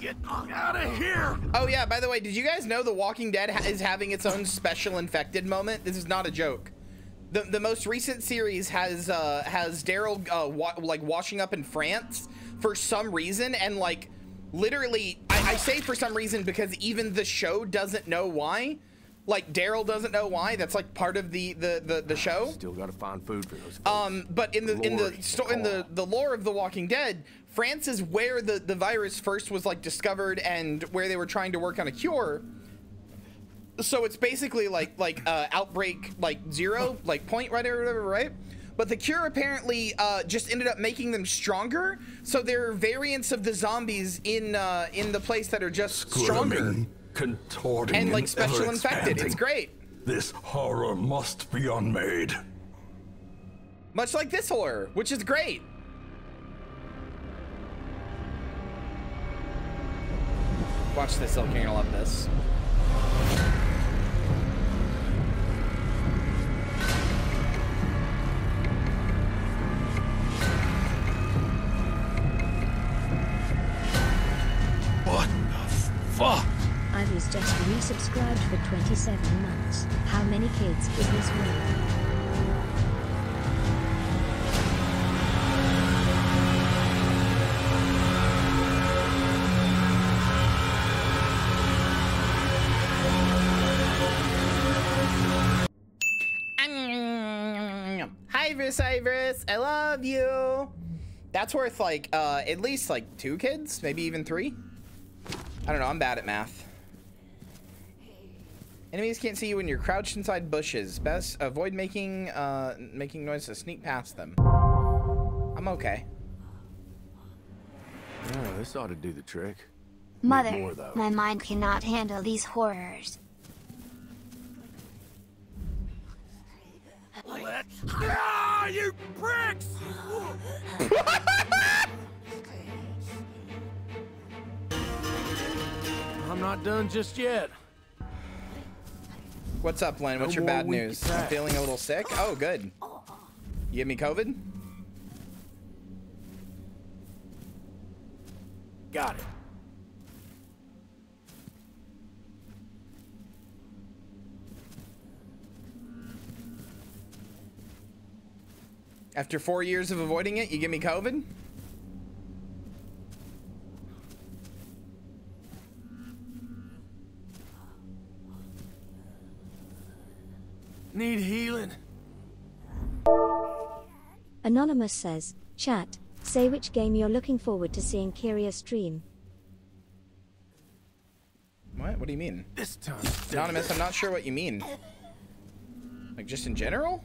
C: Get out of here!
A: Oh yeah, by the way, did you guys know The Walking Dead is having its own special infected moment? This is not a joke. The the most recent series has uh has Daryl uh wa- like washing up in France for some reason and like literally I, I say for some reason because even the show doesn't know why. Like Daryl doesn't know why. That's like part of the the the, the show.
M: Still gotta find food for those.
A: Um, but in the in the sto- in the the lore of The Walking Dead, France is where the the virus first was like discovered and where they were trying to work on a cure. So it's basically like like uh, outbreak like zero like point right or whatever right. but the cure apparently uh, just ended up making them stronger. So there are variants of the zombies in uh, in the place that are just stronger
L: Squirming, contorting,
A: and like special infected. It's great.
L: This horror must be unmade.
A: Much like this horror, which is great. Watch this, you're gonna love this.
L: Fuck?
G: I was just resubscribed for 27 months. How many kids is this one?
A: Hi, Iris Iris. I love you. That's worth like uh, at least like two kids, maybe even three. I don't know. I'm bad at math. Enemies can't see you when you're crouched inside bushes. Best avoid making uh, making noise to sneak past them. I'm okay.
M: Oh, this ought to do the trick.
B: Mother,
M: more,
B: my mind cannot handle these horrors.
C: Ah, you pricks!
I: I'm not done just yet.
A: What's up, Len? What's
I: No
A: your bad news? I'm feeling a little sick. Oh, good. You give me COVID?
I: Got it.
A: After four years of avoiding it, you give me COVID?
I: Need healing.
G: Anonymous says, Chat, say which game you're looking forward to seeing Kyria stream.
A: What? What do you mean?
I: This time.
A: Anonymous, I'm not sure what you mean. Like, just in general?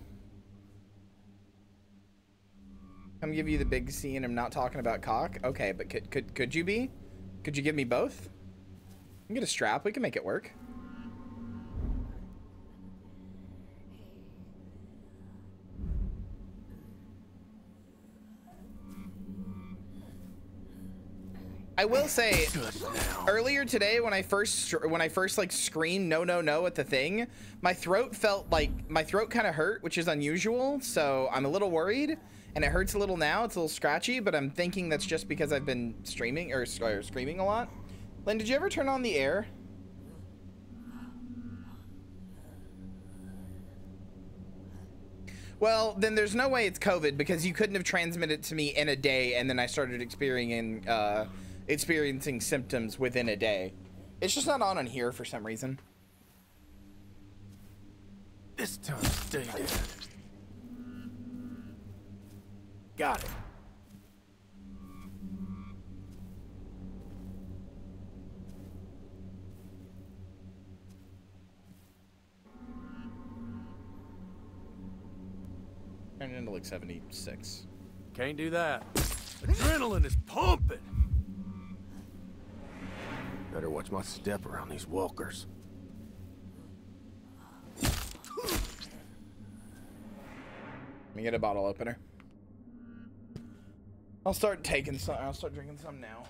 A: Come give you the big C and I'm not talking about cock? Okay, but could, could, could you be? Could you give me both? I can get a strap. We can make it work. I will say, earlier today when I first when I first like screamed no no no at the thing, my throat felt like my throat kind of hurt, which is unusual. So I'm a little worried, and it hurts a little now. It's a little scratchy, but I'm thinking that's just because I've been streaming or, or screaming a lot. Len, did you ever turn on the air? Well, then there's no way it's COVID because you couldn't have transmitted it to me in a day, and then I started experiencing uh, experiencing symptoms within a day. It's just not on in here for some reason.
I: This time, stay dead. Got it.
A: Turned into like 76.
I: Can't do that. Adrenaline is pumping.
M: Better watch my step around these walkers.
A: Let me get a bottle opener. I'll start taking some. I'll start drinking some now.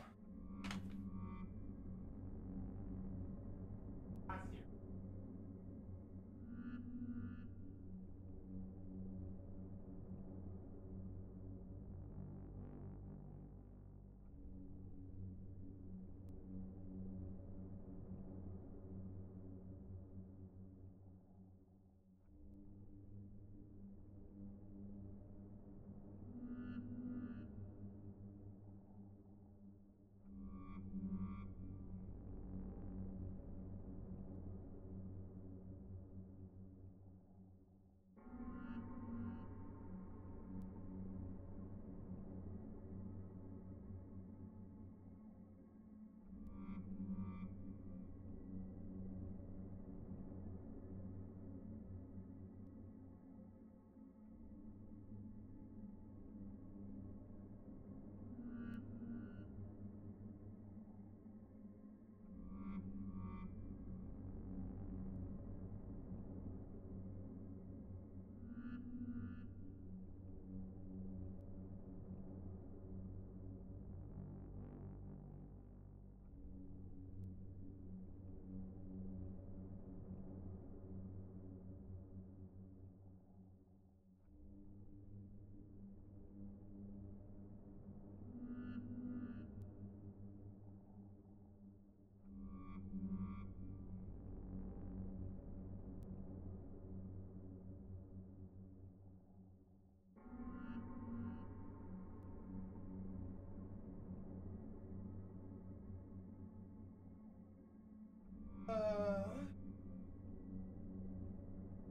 A: Uh,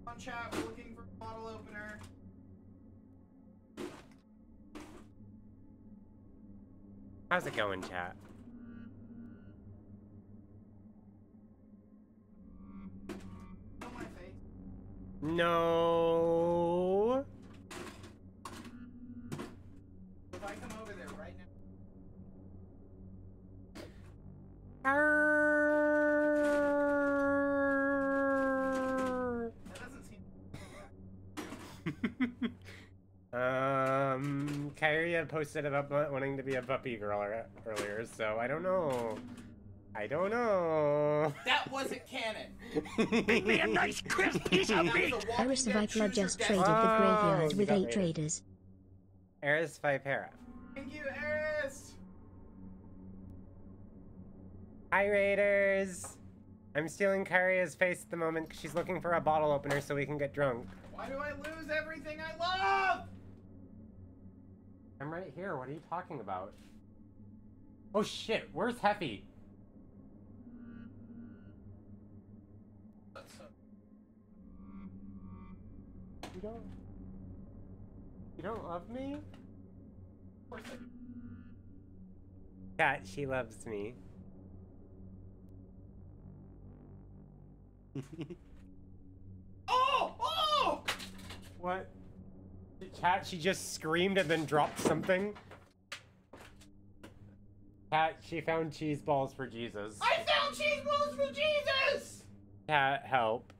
A: on chat, we're looking for a bottle opener.
N: How's it going, chat? No. Had posted about wanting to be a puppy girl er, earlier, so I don't know. I don't know.
A: That wasn't canon.
C: Bring me a nice crisp piece of meat.
G: Iris the Viper just traded the
N: Oh,
G: graveyard
N: you
G: with eight
N: me.
G: traders.
N: Eris Vipera.
A: Thank you, Eris.
N: Hi, Raiders. I'm stealing Kyria's face at the moment 'cause she's looking for a bottle opener so we can get drunk.
A: Why do I lose everything I love?
N: I'm right here. What are you talking about? Oh shit, where's Heffy? You don't. You don't love me? Cat, she loves me.
A: Oh! Oh!
N: What? Cat, she just screamed and then dropped something. Cat, she found cheese balls for Jesus.
A: I found cheese balls for Jesus!
N: Cat, help.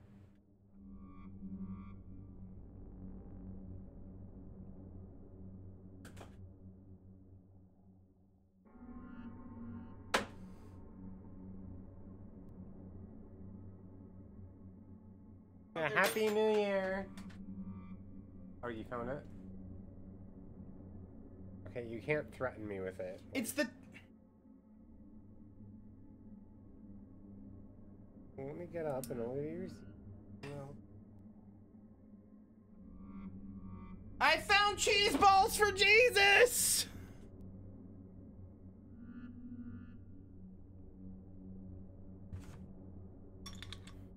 N: Happy New Year! Oh, you found it? Okay, you can't threaten me with it.
A: It's the.
N: Let me get up and I'll your. No.
A: I found cheese balls for Jesus!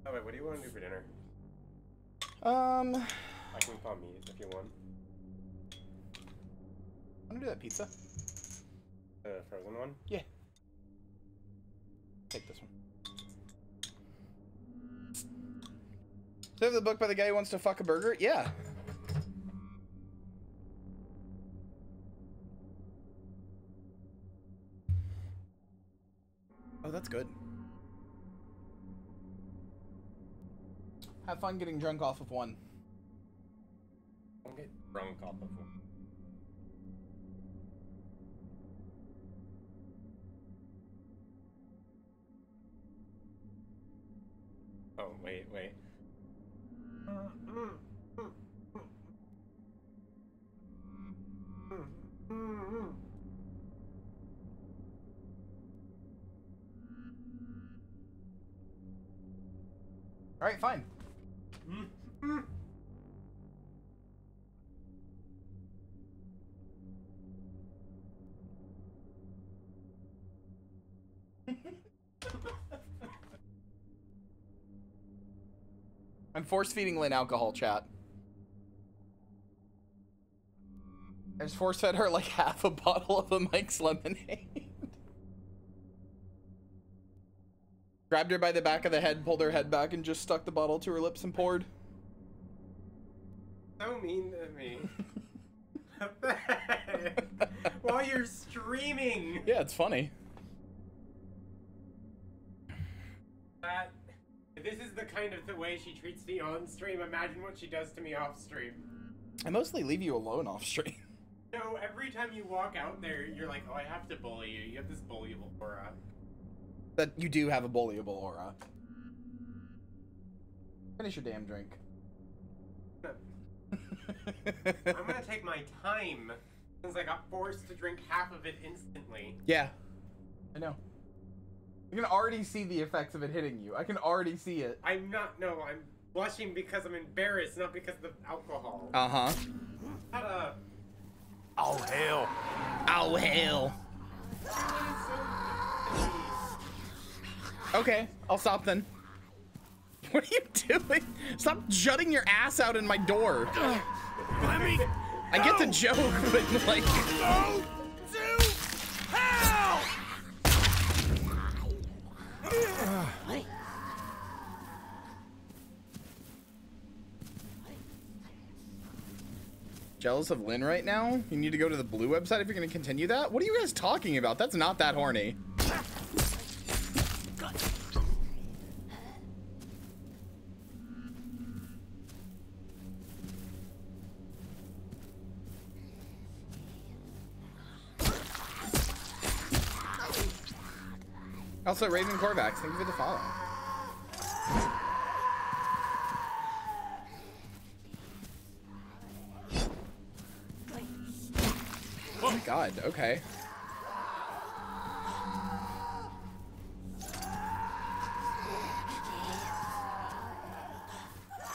N: Oh wait, what do you want to do for dinner?
A: Um,
N: I can call meat want.
A: I'm gonna do that pizza.
N: The frozen one?
A: Yeah. Take this one. So the book by the guy who wants to fuck a burger? Yeah. Oh, that's good. Have fun getting drunk off of one.
N: Don't get drunk off of one. Oh, wait, wait.
A: All right, fine. I'm force feeding Lynn alcohol chat. I just force fed her like half a bottle of a Mike's lemonade. Grabbed her by the back of the head, pulled her head back, and just stuck the bottle to her lips and poured.
N: So mean to me. While you're streaming.
A: Yeah, it's funny.
N: That, this is the kind of the way she treats me on stream, imagine what she does to me off stream.
A: I mostly leave you alone off stream.
N: No, every time you walk out there, you're like, oh, I have to bully you. You have this bullyable aura.
A: That you do have a bullyable aura. Finish your damn drink.
N: I'm gonna take my time since I got forced to drink half of it instantly.
A: Yeah. I know. You can already see the effects of it hitting you. I can already see it.
N: I'm not, no, I'm blushing because I'm embarrassed, not because of the alcohol.
A: Uh huh.
N: Shut up.
A: Oh hell. Oh hell. Okay, I'll stop then. What are you doing? Stop jutting your ass out in my door.
C: Let me.
A: I get the joke, but like.
C: Go
A: Jealous of Lynn right now? You need to go to the blue website if you're gonna continue that? What are you guys talking about? That's not that horny. Also, Raven Corvax, thank you for the follow. Oh my god, okay.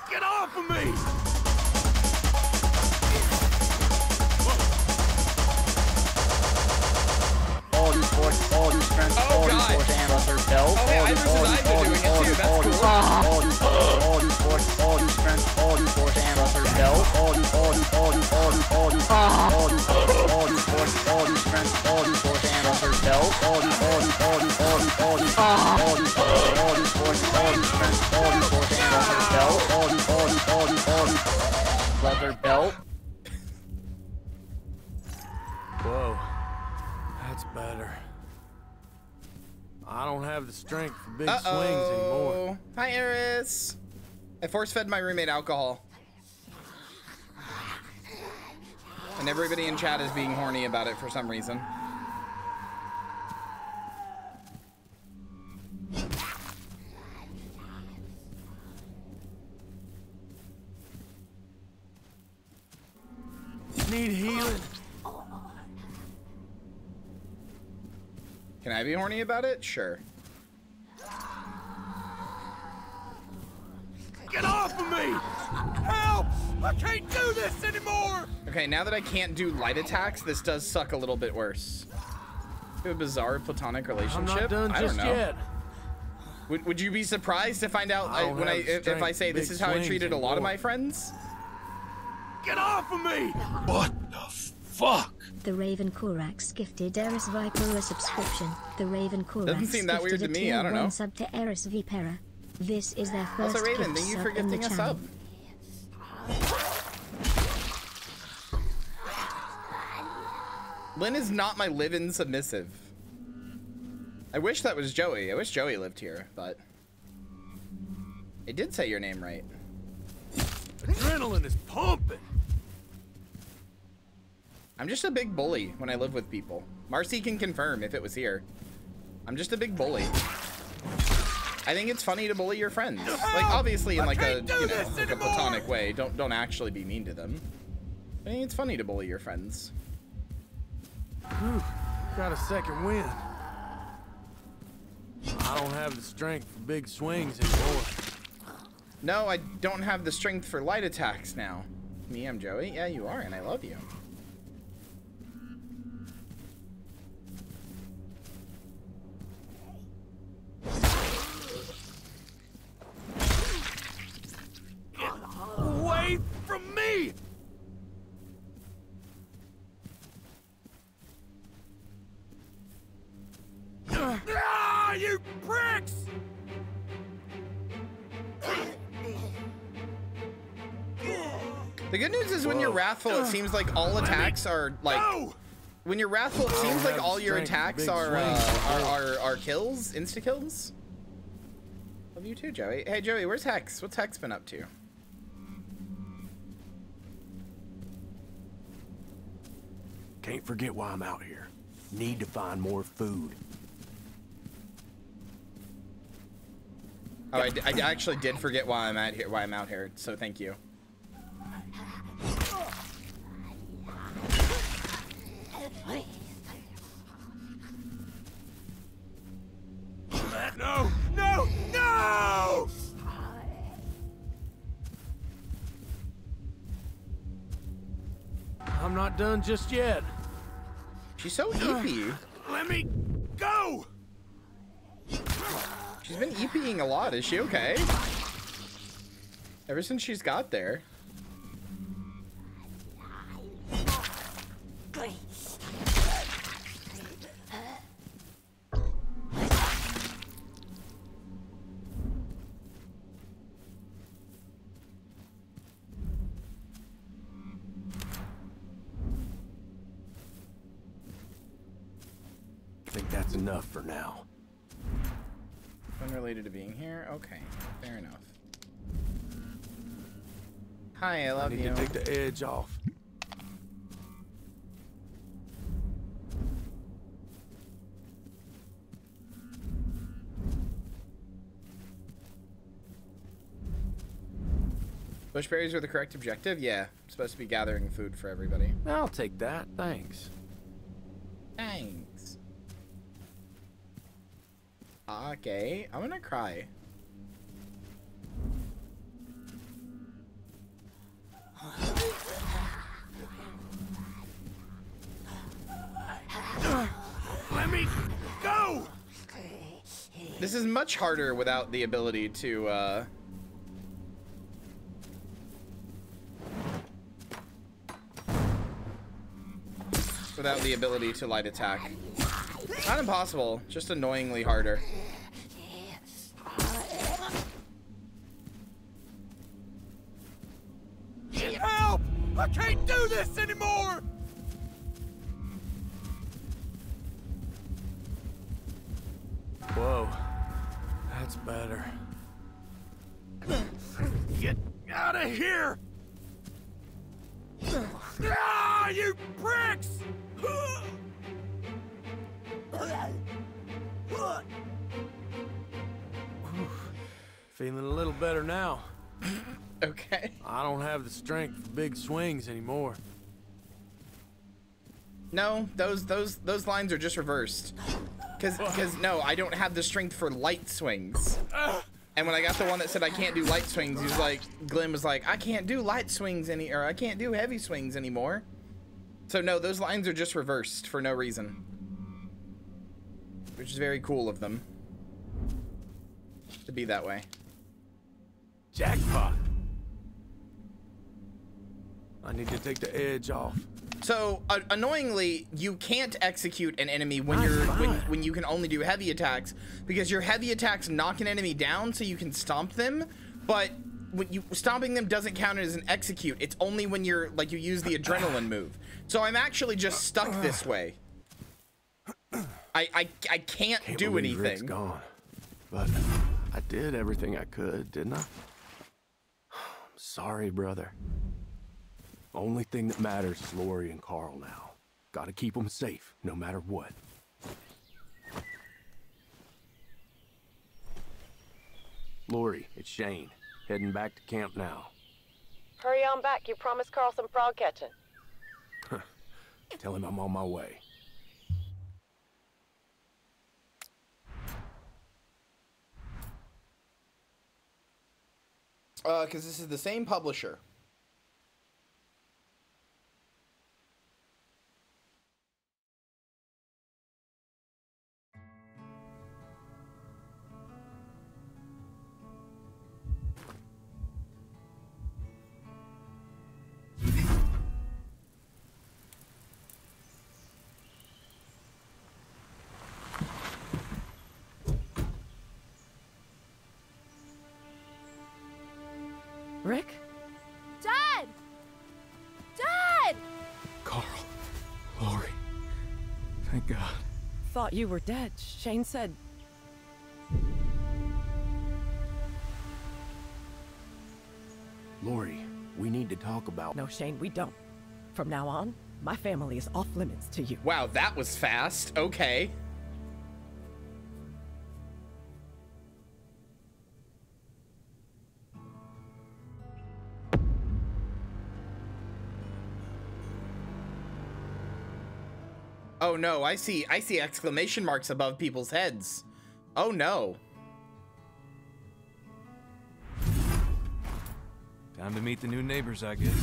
C: Get off of me!
O: All these force, all these strength, all these force and lesser belt. All these, all these, all these, all these, all these, all these, all these force, all these strength, all these force and lesser belt. All these, all these, all these, all these, all these, all these, all these force, all these strength, all these force and lesser belt. All these, all these, all these, all these, all these, all these, all these force, all these strength, all these force and lesser belt. All these, all these, all these, all these leather belt.
M: Whoa. That's better. I don't have the strength for big swings anymore.
A: Hi, Eris. I force fed my roommate alcohol. And everybody in chat is being horny about it for some reason. Be horny about it? Sure.
C: Get off of me! Help! I can't do this anymore!
A: Okay, now that I can't do light attacks, this does suck a little bit worse. A bizarre platonic relationship.
M: done
A: I don't
M: just
A: know.
M: yet.
A: Would, would you be surprised to find out
M: I
A: I, when I if, if I say this is how I treated a lot of my friends?
C: Get off of me!
L: What the fuck?
G: The Raven Korax gifted Eris Vipera a subscription. The Raven Korax
A: seem that weird
G: gifted
A: to
G: a
A: me, I don't
G: one
A: know.
G: sub to Eris Vipera. This is their first
A: Also, Raven, thank you for
G: sub in the
A: gifting a
G: channel.
A: sub. Lynn is not my live-in submissive. I wish that was Joey. I wish Joey lived here, but it did say your name right.
C: Adrenaline is pumping!
A: I'm just a big bully when I live with people. Marsie can confirm if it was here. I'm just a big bully. I think it's funny to bully your friends. Like obviously in like a you know like a platonic way. Don't don't actually be mean to them. I think it's funny to bully your friends.
M: Whew, got a second wind. I don't have the strength for big swings anymore.
A: No, I don't have the strength for light attacks now. Me, I'm Joey. Yeah, you are, and I love you.
C: Away from me! Ah, you pricks!
A: The good news is when you're wrathful, it seems like all attacks are like. When you're wrathful, it seems like all your attacks are uh, are, are are kills, insta kills. Love you too, Joey. Hey, Joey, where's Hex? What's Hex been up to?
M: Can't forget why I'm out here. Need to find more food.
A: Oh, I, d- I actually did forget why I'm at here. Why I'm out here. So thank you.
C: No! No! No!
M: I'm not done just yet.
A: She's so eepy.
C: Let me go!
A: She's She's been EPing a lot. Is she okay? Ever since she's got there.
M: Enough for now.
A: Unrelated to being here? Okay, fair enough. Hi, I love
M: I need
A: you.
M: to take the edge off.
A: Bushberries are the correct objective? Yeah. I'm supposed to be gathering food for everybody.
M: I'll take that, thanks.
A: Thanks. Okay, I'm gonna cry.
C: Let me go!
A: This is much harder without the ability to, uh... Without the ability to light attack. Not impossible, just annoyingly harder.
M: Big swings anymore.
A: No, those those those lines are just reversed. Cause cause no, I don't have the strength for light swings. And when I got the one that said I can't do light swings, he was like, Glenn was like, I can't do light swings any, or I can't do heavy swings anymore. So no, those lines are just reversed for no reason. Which is very cool of them. To be that way.
M: Jackpot! I need to take the edge off.
A: So uh, annoyingly, you can't execute an enemy when you're when, when you can only do heavy attacks because your heavy attacks knock an enemy down so you can stomp them, but when you stomping them doesn't count as an execute. It's only when you're like you use the adrenaline move. So I'm actually just stuck this way. I I, I can't,
M: Can't
A: do
M: believe Rick's
A: anything.
M: gone. But I did everything I could, didn't I? I'm sorry, brother. Only thing that matters is Lori and Carl now. Gotta keep them safe, no matter what. Lori, it's Shane. Heading back to camp now.
P: Hurry on back. You promised Carl some frog catching.
M: Tell him I'm on my way.
A: Uh, because this is the same publisher.
P: Rick?
Q: Dad! Dad!
E: Carl. Lori. Thank God.
P: Thought you were dead. Shane said.
M: Lori, we need to talk about.
P: No, Shane, we don't. From now on, my family is off limits to you.
A: Wow, that was fast. Okay. Oh no, I see I see exclamation marks above people's heads. Oh no.
E: Time to meet the new neighbors, I guess.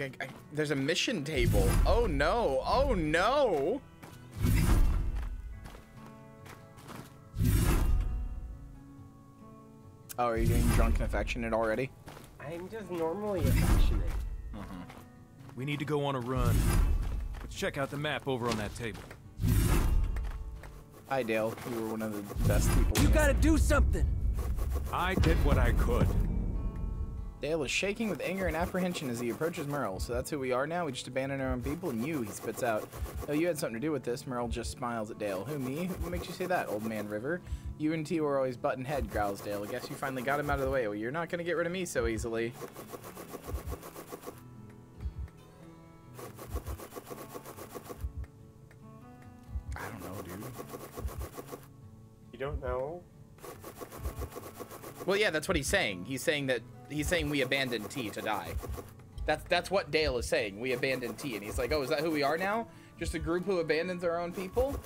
A: I, there's a mission table. Oh no, oh no! Oh, are you getting drunk and affectionate already?
N: I'm just normally affectionate.
E: We need to go on a run. Let's check out the map over on that table.
A: Hi, Dale. You were one of the best people.
K: You gotta do something.
E: I did what I could.
A: Dale is shaking with anger and apprehension as he approaches Merle. So that's who we are now? We just abandoned our own people and you, he spits out. Oh, you had something to do with this. Merle just smiles at Dale. Who, me? What makes you say that, old man River? You and T were always button head, growls Dale. I guess you finally got him out of the way. Well, you're not gonna get rid of me so easily. Yeah, that's what he's saying. He's saying that he's saying we abandoned T to die. That's that's what Dale is saying. We abandoned T, and he's like, oh, is that who we are now? Just a group who abandons our own people?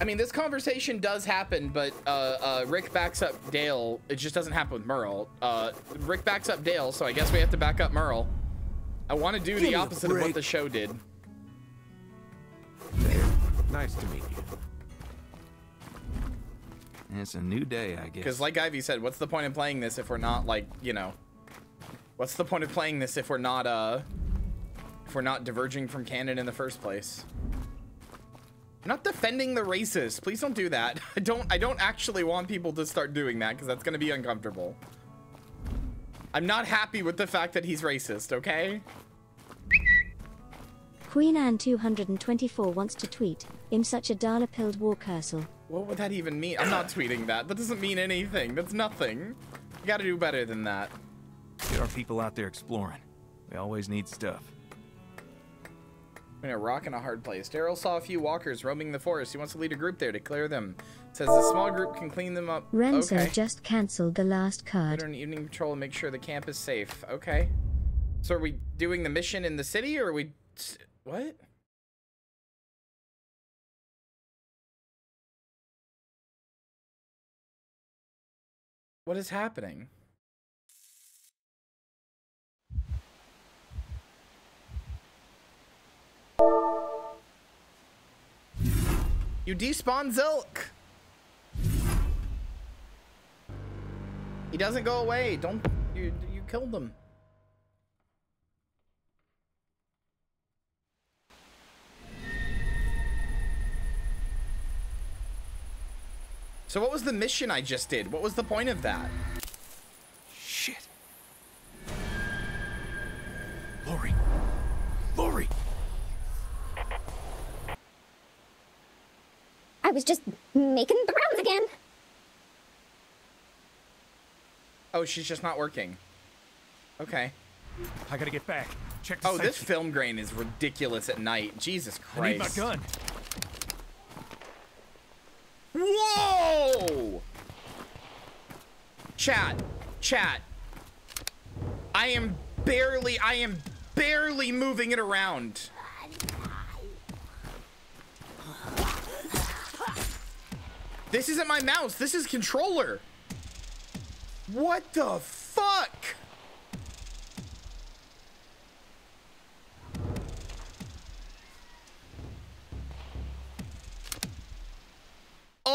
A: I mean, this conversation does happen, but uh, uh, Rick backs up Dale. It just doesn't happen with Merle. Uh, Rick backs up Dale, so I guess we have to back up Merle. I want to do
K: Give
A: the opposite of what the show did.
E: Nice to meet you. It's a new day, I guess.
A: Because like Ivy said, what's the point of playing this if we're not like, you know, what's the point of playing this if we're not uh if we're not diverging from canon in the first place? I'm not defending the racist. Please don't do that. I don't I don't actually want people to start doing that because that's going to be uncomfortable. I'm not happy with the fact that he's racist, okay?
G: Queen Anne 224 wants to tweet, in such a Dala pilled war cursel.
A: What would that even mean? I'm not tweeting that. That doesn't mean anything. That's nothing. You got to do better than that.
E: Get our people out there exploring. We always need stuff.
A: We're in a rock and a hard place. Daryl saw a few walkers roaming the forest. He wants to lead a group there to clear them. Says a small group can clean them up.
G: Renzo
A: okay.
G: just cancelled the last
A: Put
G: card.
A: on evening patrol and make sure the camp is safe. Okay. So are we doing the mission in the city or are we... What? What is happening? You despawn Zilk! He doesn't go away. Don't you you killed him. So what was the mission I just did? What was the point of that?
E: Shit. Lori. Lori.
R: I was just making the rounds again.
A: Oh, she's just not working. Okay.
E: I gotta get back. Check the
A: Oh, this film grain is ridiculous at night. Jesus Christ.
E: I need my gun.
A: Whoa! Chat, chat. I am barely, I am barely moving it around. This isn't my mouse, this is controller. What the fuck?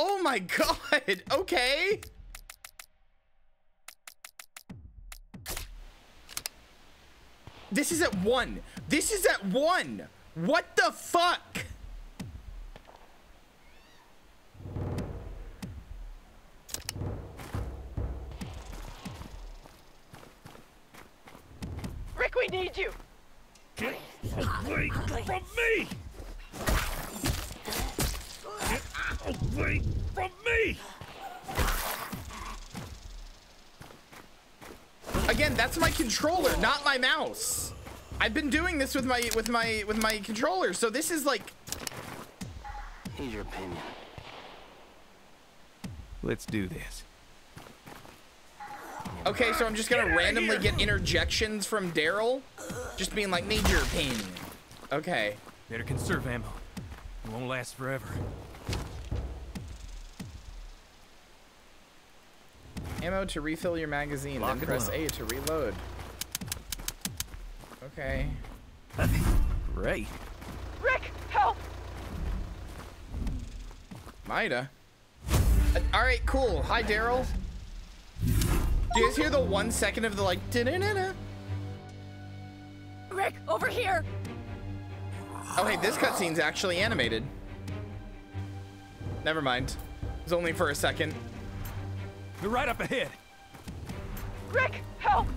A: Oh my god, okay. This is at one. This is at one. What the fuck?
C: Rick, we need you! Get away from me! Get away from me!
A: Again, that's my controller, not my mouse. I've been doing this with my with my with my controller, so this is like
S: Need your opinion.
E: Let's do this.
A: Okay, so I'm just gonna randomly get interjections from Daryl, just being like, "Need your opinion." Okay.
E: Better conserve ammo. It won't last forever.
A: Ammo to refill your magazine,
E: Lock
A: then press. A to reload. Okay.
E: Great.
C: Rick, help!
A: Mida. Uh, all right, cool. Hi, Daryl. Do you guys hear the one second of the like da-na-na-na?
T: Rick, over here!
A: Oh hey, this cutscene's actually animated. Never mind. It was only for a second.
E: You're right up ahead.
T: Rick, help!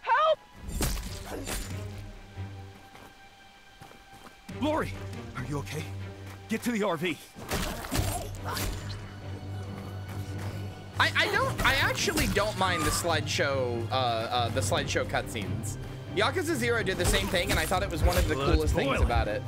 T: Help!
E: Lori, are you okay? Get to the RV.
A: I, I don't I actually don't mind the slideshow uh, uh, the slideshow cutscenes. Yakuza Zero did the same thing, and I thought it was one of the
E: Blood's
A: coolest things about it.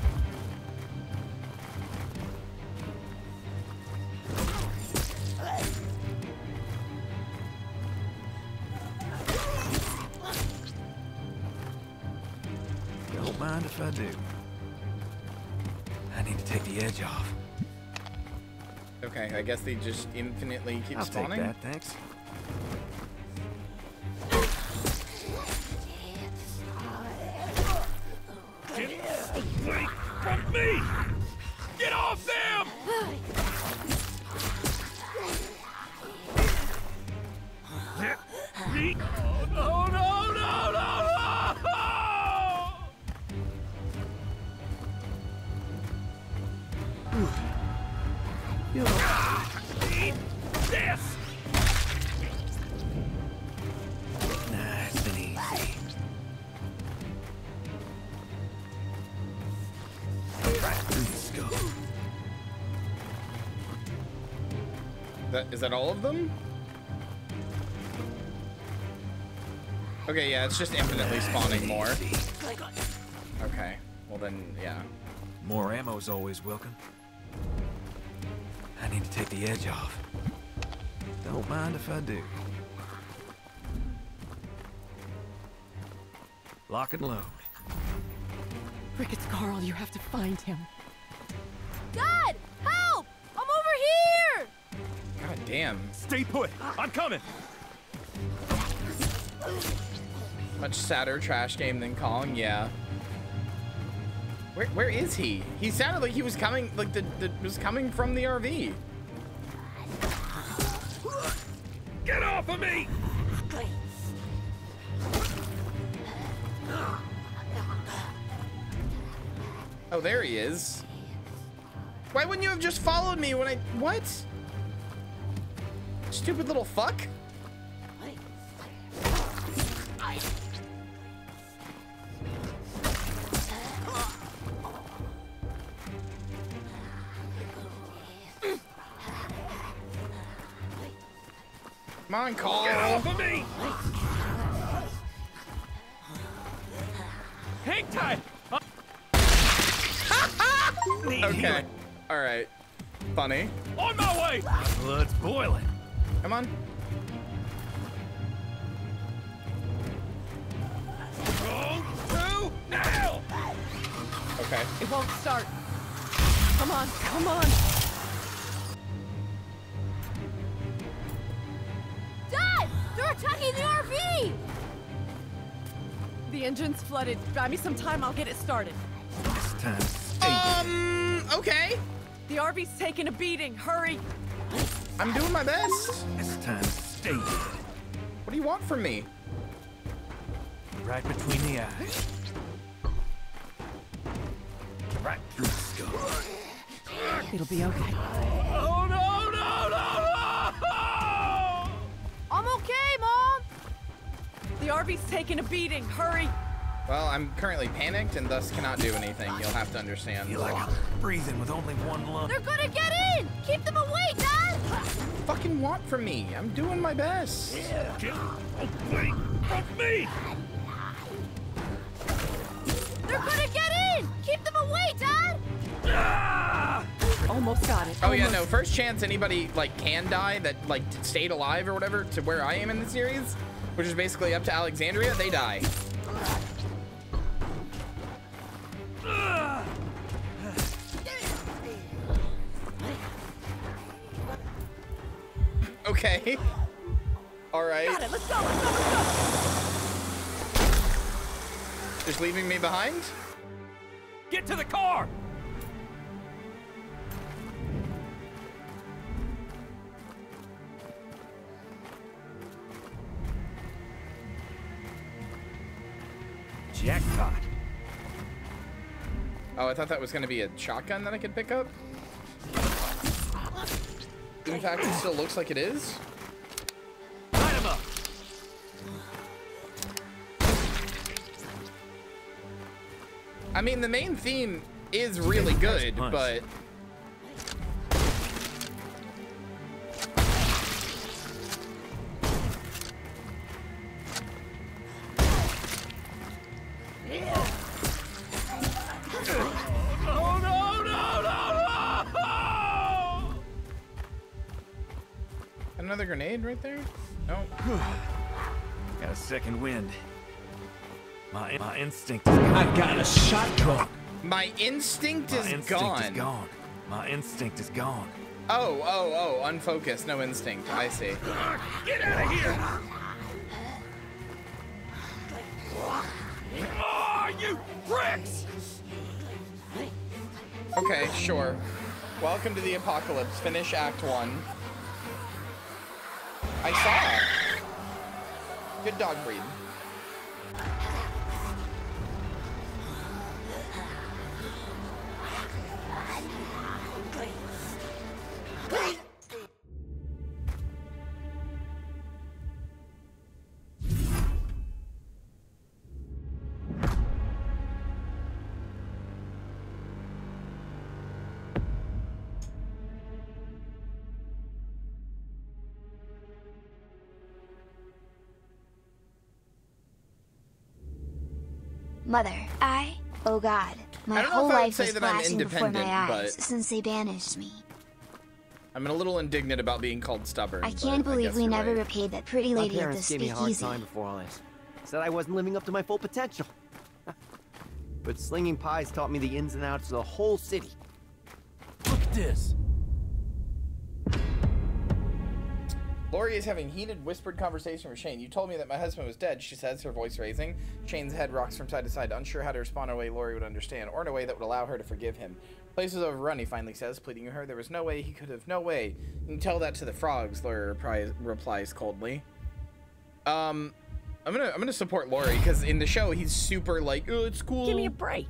E: I
A: guess they just infinitely keep
E: I'll
A: spawning.
E: take that, thanks.
A: That is that all of them? Okay, yeah, it's just infinitely spawning more. Okay, well then, yeah.
E: More ammo's always welcome. I need to take the edge off. Don't mind if I do. Lock and load.
T: Rick, it's Carl. You have to find him.
E: Stay put. I'm coming.
A: Much sadder trash game than Kong, yeah. Where where is he? He sounded like he was coming like the, the was coming from the RV.
C: Get off of me!
A: Oh, there he is. Why wouldn't you have just followed me when I what? Stupid little fuck. Come on.
T: Flooded. Buy me some time, I'll get it started.
E: This time,
A: Um, okay.
T: The RV's taking a beating. Hurry.
A: I'm doing my best.
E: This time, stay dead.
A: What do you want from me?
E: Right between the eyes. Right through the skull.
T: It'll be okay.
C: Oh no, no, no, no!
U: I'm okay, Mom!
T: The RV's taking a beating. Hurry.
A: Well, I'm currently panicked and thus cannot do anything. You'll have to understand.
E: Feel like breathing with only one lung.
U: They're gonna get in! Keep them away, Dad!
A: fucking want from me? I'm doing my best. Yeah.
C: Get away from me!
U: They're gonna get in! Keep them away, Dad!
C: Ah!
T: Almost got it.
A: Oh yeah, no. First chance anybody like can die that like stayed alive or whatever to where I am in the series, which is basically up to Alexandria, they die. Okay. All right.
T: Got it. Let's go. Let's go. Let's go.
A: Just leaving me behind?
C: Get to the car. Jackpot.
A: Oh, I thought that was going to be a shotgun that I could pick up. In fact, it still looks like it is.
C: Light him up.
A: I mean, the main theme is really good, but
E: Got a second wind. My my instinct is gone. I got a shotgun.
A: My instinct is
E: My
A: is
E: instinct
A: gone.
E: is gone. My instinct is gone.
A: Oh, oh, oh, unfocused, no instinct. I see.
C: Get out of here! Oh, you pricks!
A: Okay, sure. Welcome to the apocalypse. Finish Act One. I saw. Good dog breed.
B: Mother, I, oh god, my
A: I don't know
B: whole
A: if
B: life
A: say
B: was
A: that
B: flashing before my eyes
A: but-
B: since they banished me.
A: I'm a little indignant about being called stubborn.
B: I can't believe
A: guess
B: we never
A: right.
B: repaid that pretty lady at the
I: parents gave me a hard time before all this. Said I wasn't living up to my full potential. but slinging pies taught me the ins and outs of the whole city.
E: Look at this.
A: Lori is having heated, whispered conversation with Shane. You told me that my husband was dead, she says, her voice raising. Shane's head rocks from side to side, unsure how to respond in a way Lori would understand, or in a way that would allow her to forgive him. Place was overrun, he finally says, pleading with her. There was no way he could have. No way. You can tell that to the frogs, Lori replies, replies coldly. Um, I'm gonna I'm gonna support Lori because in the show he's super like, oh, it's cool.
T: Give me a break.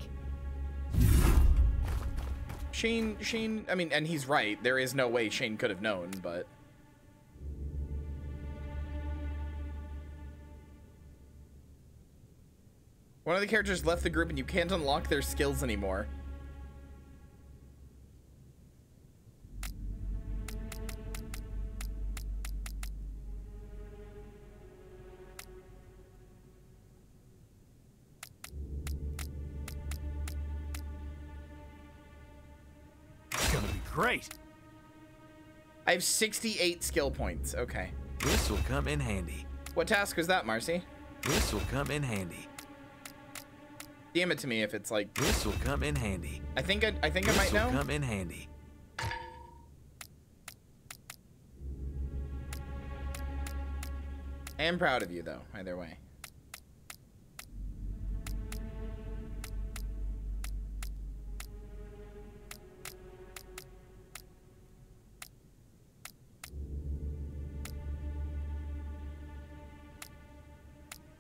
A: Shane, Shane. I mean, and he's right. There is no way Shane could have known, but. One of the characters left the group and you can't unlock their skills anymore.
E: It's gonna be great.
A: I have 68 skill points. Okay.
E: This will come in handy.
A: What task was that, Marsie?
E: This will come in handy.
A: DM it to me if it's like.
E: This will come in handy.
A: I think I, I think I
E: This
A: might
E: will
A: know.
E: come in handy.
A: I am proud of you though. Either way.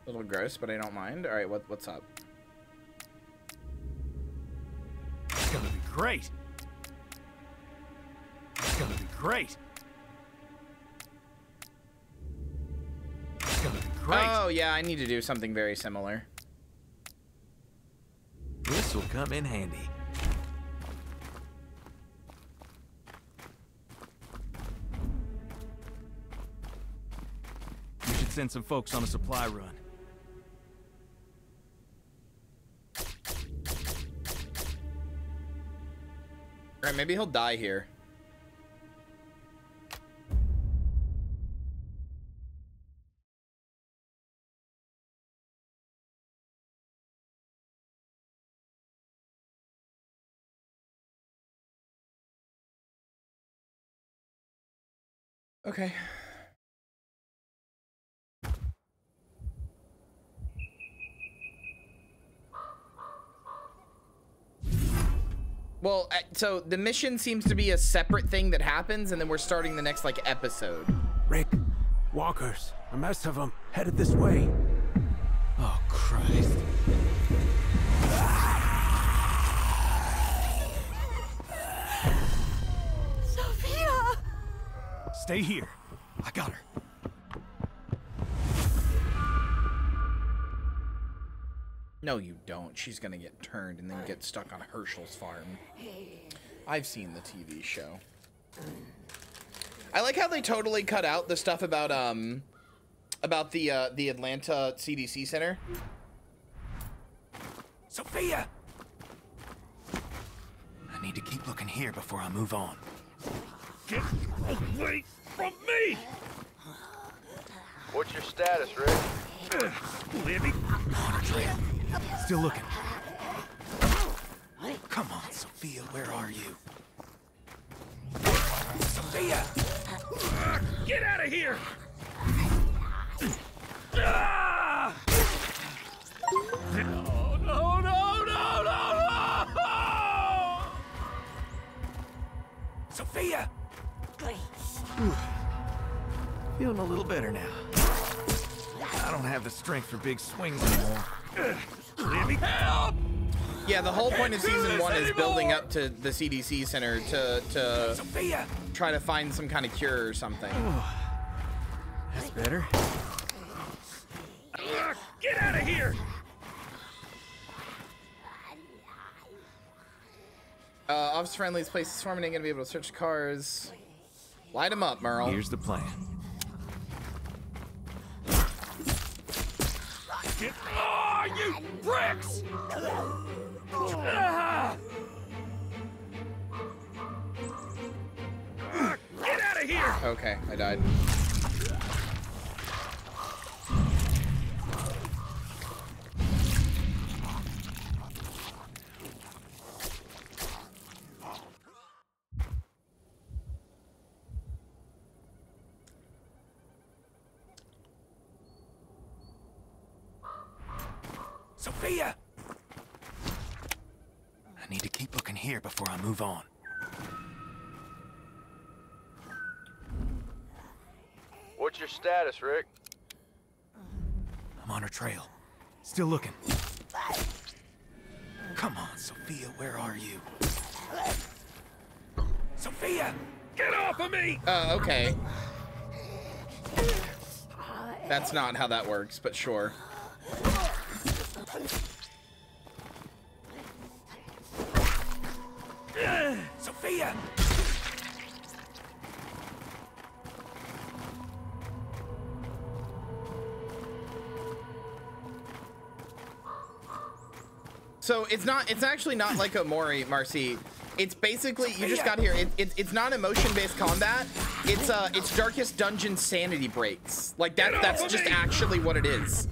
A: A little gross, but I don't mind. All right, what what's up?
E: Great. It's gonna be great. It's gonna be great.
A: Oh yeah, I need to do something very similar.
E: This will come in handy. We should send some folks on a supply run.
A: All right, maybe he'll die here. Okay. Well, uh, so the mission seems to be a separate thing that happens, and then we're starting the next, like, episode.
M: Rick, walkers, a mess of them, headed this way.
E: Oh, Christ. Sophia! Stay here. I got her.
A: No, you don't. She's gonna get turned and then get stuck on Hershel's farm. I've seen the TV show. I like how they totally cut out the stuff about um about the uh, the Atlanta CDC center.
E: Sophia! I need to keep looking here before I move on.
C: Get away from me!
V: What's your status, Rick?
C: Libby!
E: On a trail. Still looking. Come on, Sophia, where are you? Sophia!
C: Get out of here! No, no, no, no, no, no!
E: Sophia! Please! Feeling a little better now. I don't have the strength for big swings anymore.
C: Libby, help!
A: Yeah, the whole point of season one is building up to the CDC center to to
E: Sophia!
A: try to find some kind of cure or something.
E: That's better.
C: Get out of here!
A: Uh, office friendly, this place is swarming. Ain't gonna be able to search cars. Light them up, Merle.
E: Here's the plan.
C: Get, oh, you bricks! Ah, Get out of here!
A: Okay, I died.
E: Sophia! I need to keep looking here before I move on.
V: What's your status, Rick?
E: I'm on her trail. Still looking. Come on, Sophia, where are you? Sophia!
C: Get off of me!
A: Uh, okay. That's not how that works, but sure. So it's not. It's actually not like a Mori, Marsie. It's basically you just got here. It, it, it's not emotion-based combat. It's uh, it's Darkest Dungeon sanity breaks. Like that. That's just actually what it is.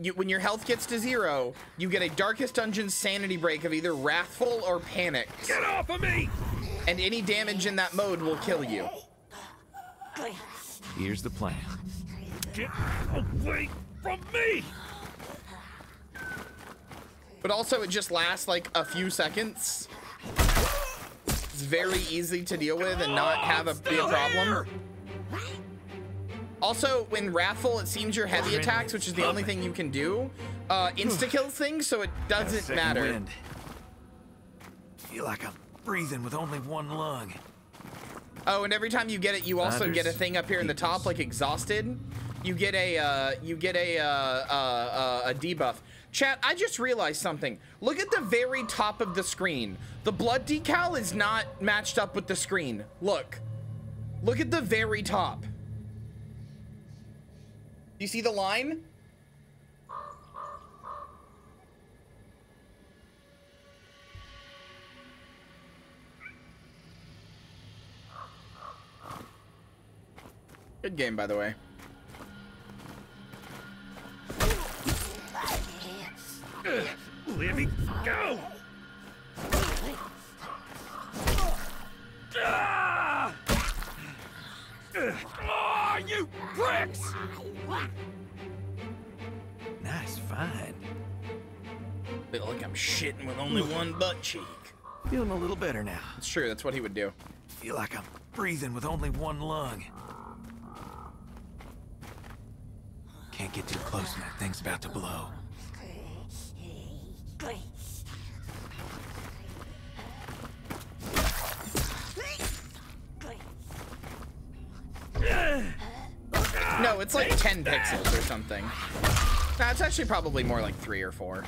A: You, when your health gets to zero, you get a Darkest Dungeon sanity break of either wrathful or panicked.
C: Get off of me!
A: And any damage in that mode will kill you.
E: Here's the plan.
C: Get away from me!
A: But also, it just lasts like a few seconds. It's very easy to deal with and not have a, be a problem. Also, when Wrathful, it seems your heavy attacks, which is the only thing you can do, uh, insta-kills things, so it doesn't matter.
E: wind. Feel like I'm breathing with only one lung.
A: Oh, and every time you get it, you also
E: Others
A: get a thing up here in the top, like exhausted. You get a, uh, you get a, uh, uh, uh, a debuff. Chat, I just realized something. Look at the very top of the screen. The blood decal is not matched up with the screen. Look. Look at the very top. You see the line? Good game, by the way.
C: Libby, go! Ah! Ugh, Oh, you bricks!
E: Nice find.
A: Feel like I'm shitting with only one butt cheek.
E: Feeling a little better now.
A: It's true, that's what he would do.
E: Feel like I'm breathing with only one lung. Can't get too close when that thing's about to blow.
A: 10 pixels or something. No, it's actually probably more like three or four.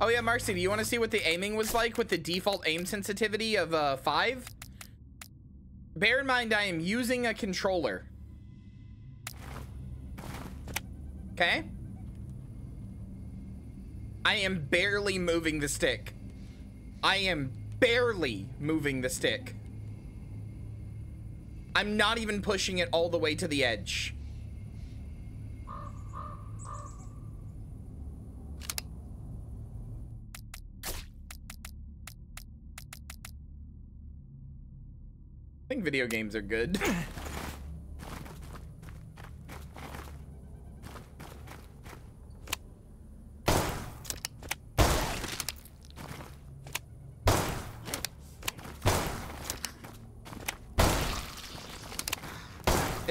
A: Oh yeah, Marsie, do you want to see what the aiming was like with the default aim sensitivity of uh, 5? Bear in mind, I am using a controller. Okay? I am barely moving the stick. I am barely moving the stick. I'm not even pushing it all the way to the edge. I think video games are good.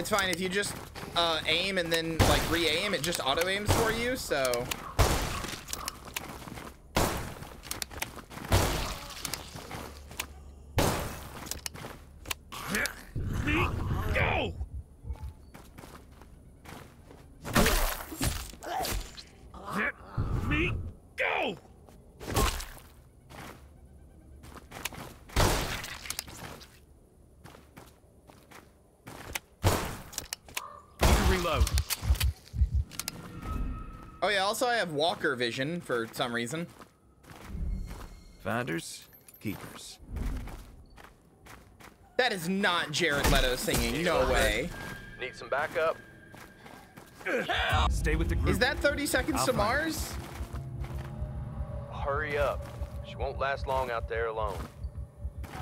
A: It's fine if you just uh, aim and then like re-aim, it just auto aims for you, so.
C: Me, go! Let me go!
E: Need to reload.
A: Oh yeah, also I have walker vision for some reason.
E: Finders, keepers.
A: That is not Jared Leto singing, no way.
V: Need some backup?
E: Stay with the group.
A: Is that 30 Seconds
E: I'll
A: to
E: find
A: Mars?
V: Hurry up. She won't last long out there alone.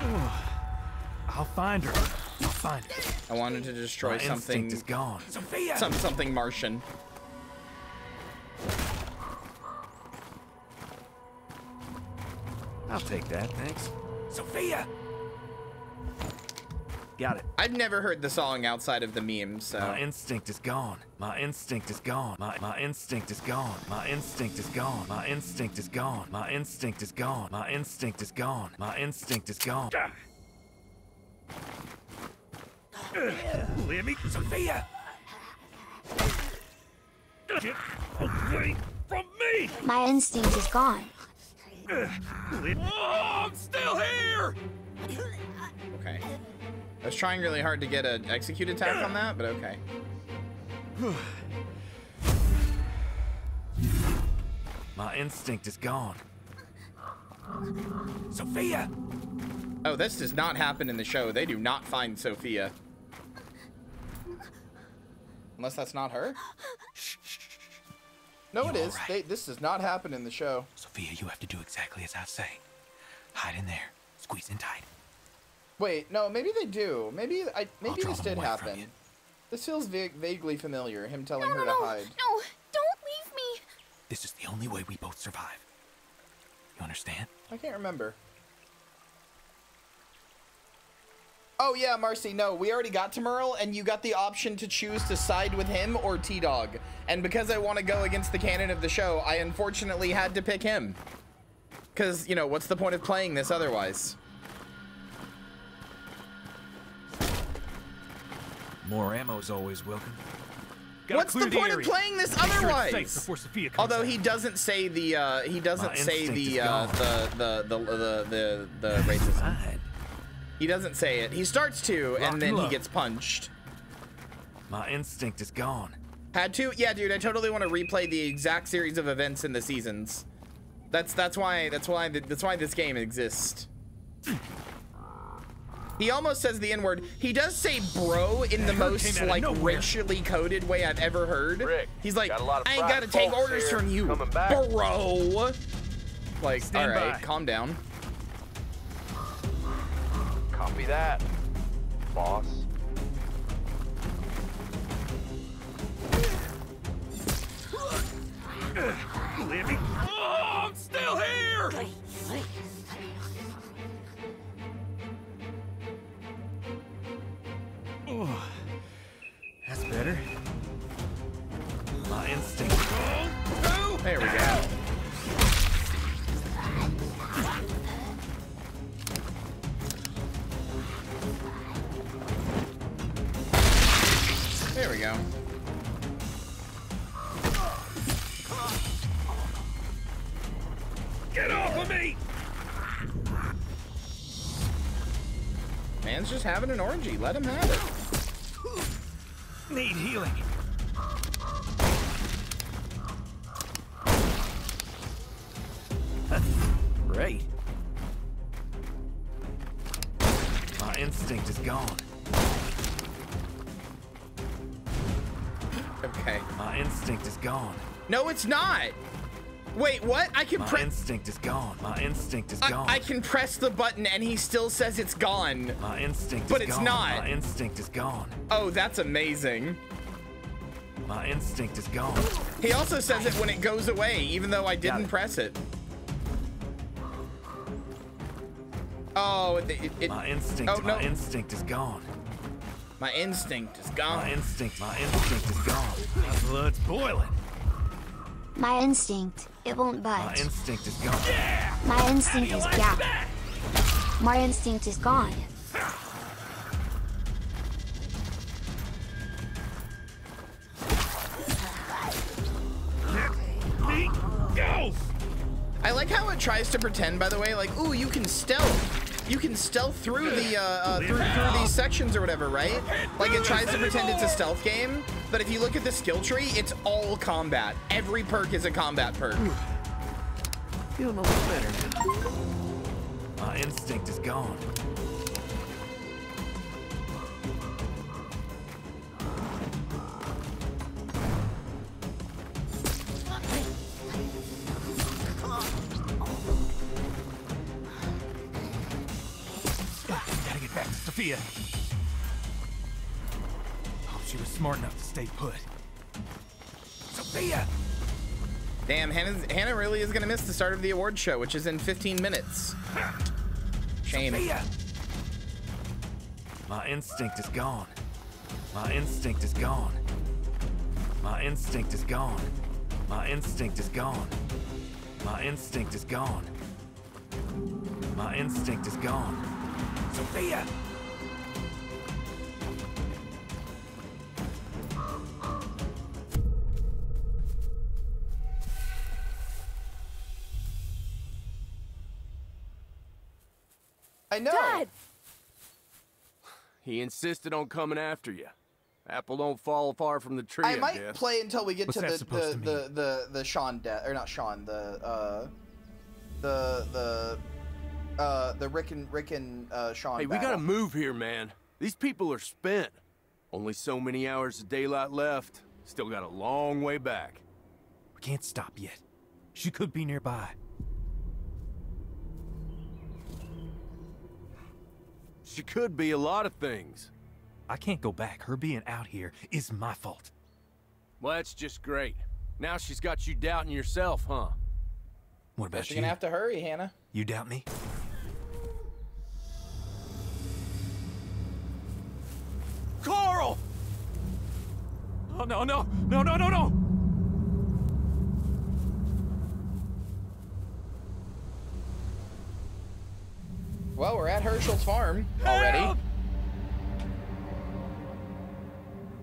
E: I'll find her. I'll find her.
A: I wanted to destroy
E: My
A: something.
E: is gone. Sophia!
A: Some, something Martian.
E: I'll take that, thanks. Sophia! Got it.
A: I've never heard the song outside of the memes, so.
E: My instinct is gone. My instinct is gone. My my instinct is gone. My instinct is gone. My instinct is gone. My instinct is gone. My instinct is gone. My instinct is gone.
C: Let me,
E: Sophia!
C: get away from me!
B: My instinct is gone.
C: Oh, I'm still here!
A: Okay. I was trying really hard to get an execute attack on that, but okay.
E: My instinct is gone. Sophia!
A: Oh, this does not happen in the show. They do not find Sophia. Unless that's not her? No, it is. They, this does not happen in the show.
E: Sophia, you have to do exactly as I say. Hide in there. Squeeze in tight.
A: Wait, no, maybe they do. Maybe I maybe this did happen. This feels va vaguely familiar. Him telling
Q: No,
A: her
Q: no,
A: to
Q: no,
A: hide.
Q: no, don't leave me.
E: This is the only way we both survive. You understand?
A: I can't remember. Oh yeah, Marsie, no, we already got to Merle, and you got the option to choose to side with him or T-Dog. And because I want to go against the canon of the show, I unfortunately had to pick him. Because, you know, what's the point of playing this otherwise?
E: More ammo's always welcome.
C: Gotta
A: What's the
C: clear
A: point
C: area.
A: of playing this
C: Make sure
A: otherwise?
C: Sophia
A: Although
C: out.
A: he doesn't say the uh, he doesn't
E: My
A: say the
E: is
A: uh,
E: gone.
A: the, the the the the the racism. He doesn't say it. He starts to,
E: Lock
A: and then
E: you
A: he gets punched.
E: My instinct is gone.
A: Had to? Yeah, dude. I totally want to replay the exact series of events in the seasons. That's that's why that's why that's why this game exists. He almost says the N-word. He does say bro in the most
C: came out of
A: like
C: nowhere.
A: racially coded way I've ever heard.
V: Rick,
A: He's like,
V: got a lot of
A: I ain't gotta take orders
V: here
A: from you, bro. Like,
C: Stand
A: all right,
C: by.
A: calm down.
V: Copy that, boss.
C: Let me. Oh, I'm still here!
E: Oh, that's better. My instinct.
A: Oh, there we go. go.
C: Get off of me!
A: Man's just having an orgy. Let him have it.
E: Need healing. Great. My instinct is gone.
A: Okay.
E: My instinct is gone.
A: No, it's not. Wait, what? I can press- My
E: instinct is gone. My instinct is
A: I,
E: gone.
A: I can press the button and he still says it's gone.
E: My instinct
A: But
E: is
A: it's
E: gone.
A: not.
E: My instinct is gone.
A: Oh, that's amazing.
E: My instinct is gone.
A: He also says it when it goes away, even though I didn't press it. Oh, it, it, it-
E: My instinct,
A: Oh, no.
E: my instinct is gone.
A: My instinct is gone.
E: My instinct, my instinct is gone. My blood's boiling.
B: My instinct, it won't budge.
E: My instinct is gone.
B: My instinct is gap. My instinct is gone.
C: Go!
A: I like how it tries to pretend, by the way, like, ooh, you can stealth. You can stealth through the uh, uh, through, through these sections or whatever, right? Like it tries to pretend it's a stealth game, but if you look at the skill tree, it's all combat. Every perk is a combat perk.
E: Feeling a little better. My instinct is gone.
A: Hannah's, Hannah really is gonna miss the start of the award show, which is in 15 minutes. Shame.
E: Sophia! My instinct is gone. My instinct is gone. My instinct is gone. My instinct is gone. My instinct is gone. My instinct is gone. Sophia!
A: I know.
T: Dad!
M: He insisted on coming after you. Apple don't fall far from the tree, I,
A: I might
M: guess.
A: play until we get
E: What's
A: to the the,
E: to
A: the, the the Sean death or not Sean the uh the the uh the Rick and Rick and uh Sean.
M: Hey, we gotta move here, man. These people are spent. Only so many hours of daylight left. Still got a long way back.
E: We can't stop yet. She could be nearby.
M: She could be a lot of things.
E: I can't go back. Her being out here is my fault.
M: Well, that's just great. Now she's got you doubting yourself, huh?
E: What about
A: Guess you're
E: you?
A: gonna have to hurry, Hannah.
E: You doubt me?
M: Carl!
E: Oh, no, no, no, no, no, no!
A: Well, we're at Hershel's farm already.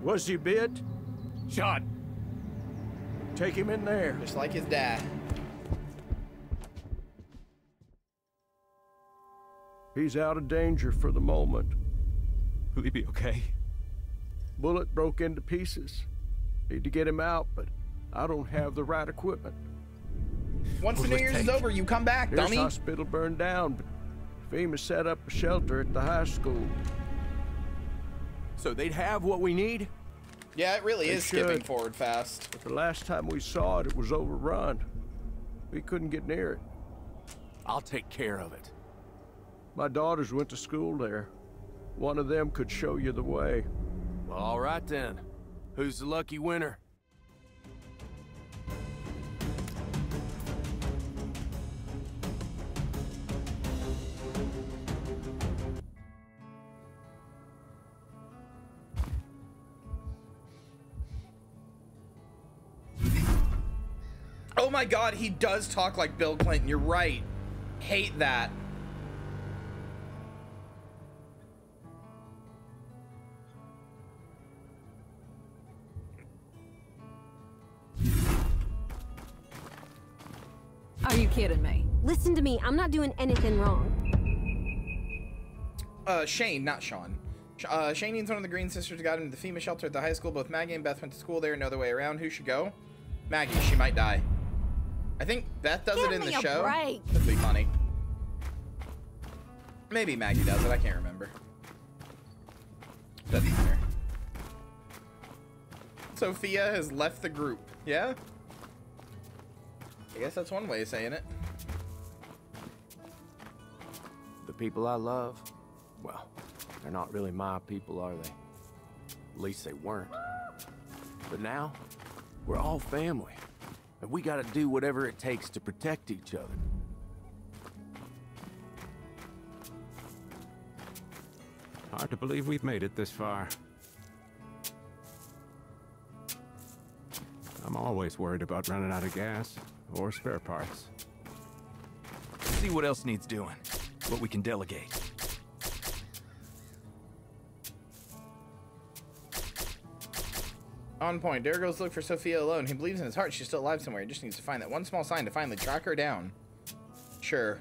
W: Was he bit?
E: Sean!
W: Take him in there.
A: Just like his dad.
W: He's out of danger for the moment.
E: Will he be okay?
W: Bullet broke into pieces. Need to get him out, but I don't have the right equipment.
A: Once the New Year's is over, you come back,
W: His
A: dummy.
W: hospital burned down, but FEMA set up a shelter at the high school.
M: So they'd have what we need?
A: Yeah, it really
W: They
A: is skipping forward fast.
W: But the last time we saw it, it was overrun. We couldn't get near it.
M: I'll take care of it.
W: My daughters went to school there. One of them could show you the way.
M: Well, all right then. Who's the lucky winner?
A: My god, he does talk like Bill Clinton. You're right. Hate that.
P: Are you kidding me?
Q: Listen to me. I'm not doing anything wrong.
A: Uh, Shane, not Sean. Sh- Uh, Shane needs one of the Greene Sisters got into the FEMA shelter at the high school. Both Maggie and Beth went to school there. No other way around. Who should go? Maggie. She might die. I think Beth does
Q: Give
A: it in
Q: me
A: the
Q: a
A: show.
Q: break.
A: That'd be funny. Maybe Maggie does it. I can't remember. Doesn't matter. Sophia has left the group. Yeah? I guess that's one way of saying it.
M: The people I love, well, they're not really my people, are they? At least they weren't. But now, we're all family. And we gotta do whatever it takes to protect each other.
X: Hard to believe we've made it this far. I'm always worried about running out of gas or spare parts.
E: See what else needs doing. What we can delegate.
A: On point. Dare goes look for Sophia alone. He believes in his heart she's still alive somewhere. He just needs to find that one small sign to finally track her down. Sure.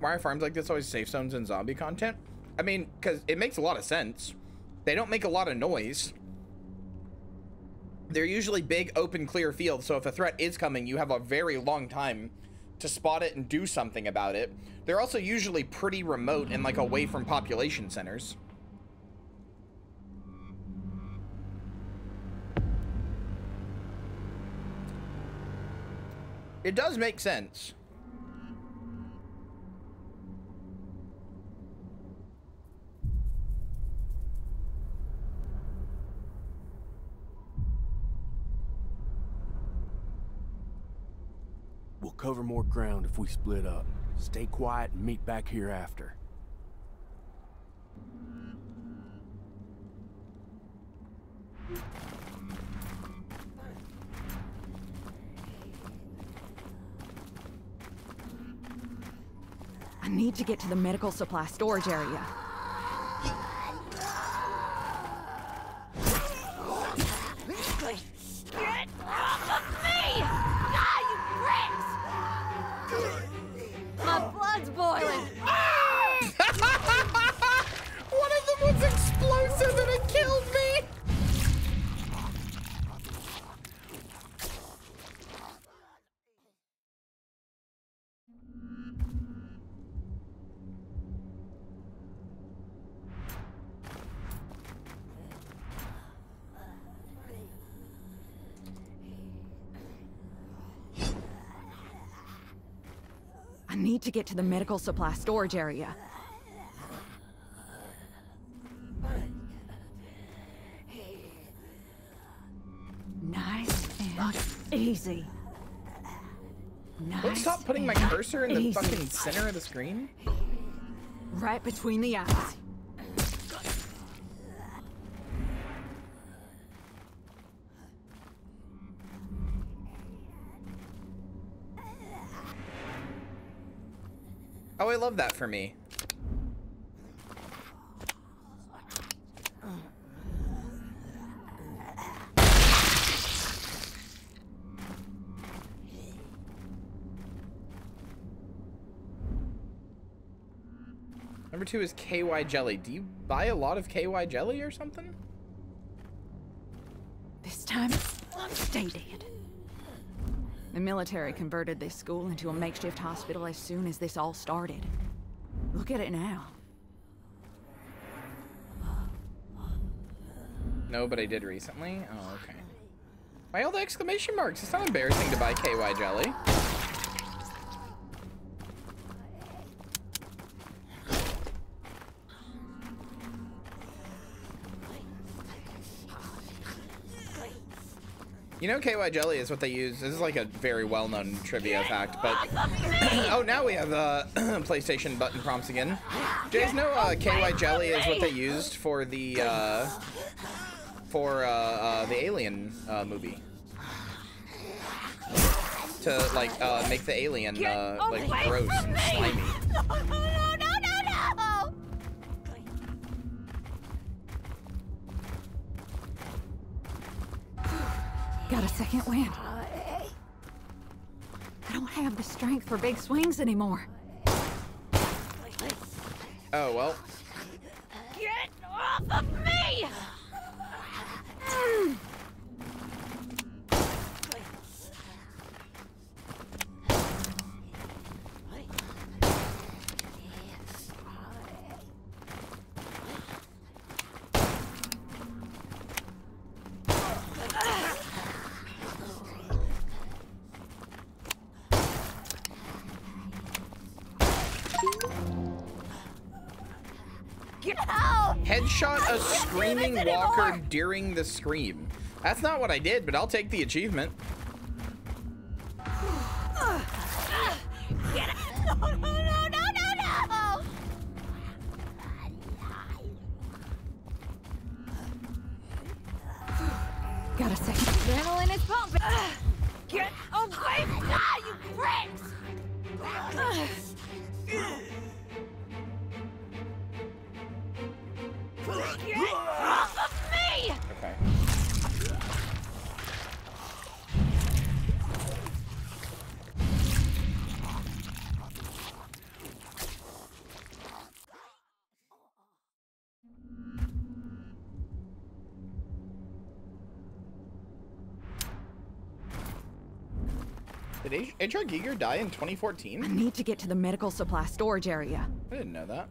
A: Why are farms like this always safe zones and zombie content? I mean, because it makes a lot of sense. They don't make a lot of noise. They're usually big, open, clear fields, so if a threat is coming, you have a very long time to spot it and do something about it. They're also usually pretty remote and like away from population centers. It does make sense.
M: We'll cover more ground if we split up. Stay quiet and meet back here after.
P: Need to get to the medical supply storage area. To get to the medical supply storage area. Nice and easy. Nice
A: Let's stop putting my cursor in the
P: easy.
A: fucking center of the screen.
P: Right between the eyes.
A: Oh, I love that for me. Number two is KY jelly. Do you buy a lot of KY jelly or something?
P: This time, I'm stay dead. The military converted this school into a makeshift hospital as soon as this all started. Look at it now.
A: No, but I did recently. Oh, okay. Why all the exclamation marks? It's not embarrassing to buy KY jelly. You know KY jelly is what they use. This is like a very well-known trivia fact, but oh, now we have uh, PlayStation button prompts again. Do you know uh, KY jelly is what they used for the uh, for uh, uh, the Alien uh, movie to like make the alien like gross and slimy.
P: Second wind. I don't have the strength for big swings anymore.
A: Oh well.
T: Get off of
A: Headshot a
T: I can't do
A: screaming walker during the scream. That's not what I did, but I'll take the achievement. Giger die in 2014?
P: I need to get to the medical supply storage area.
A: I didn't know that.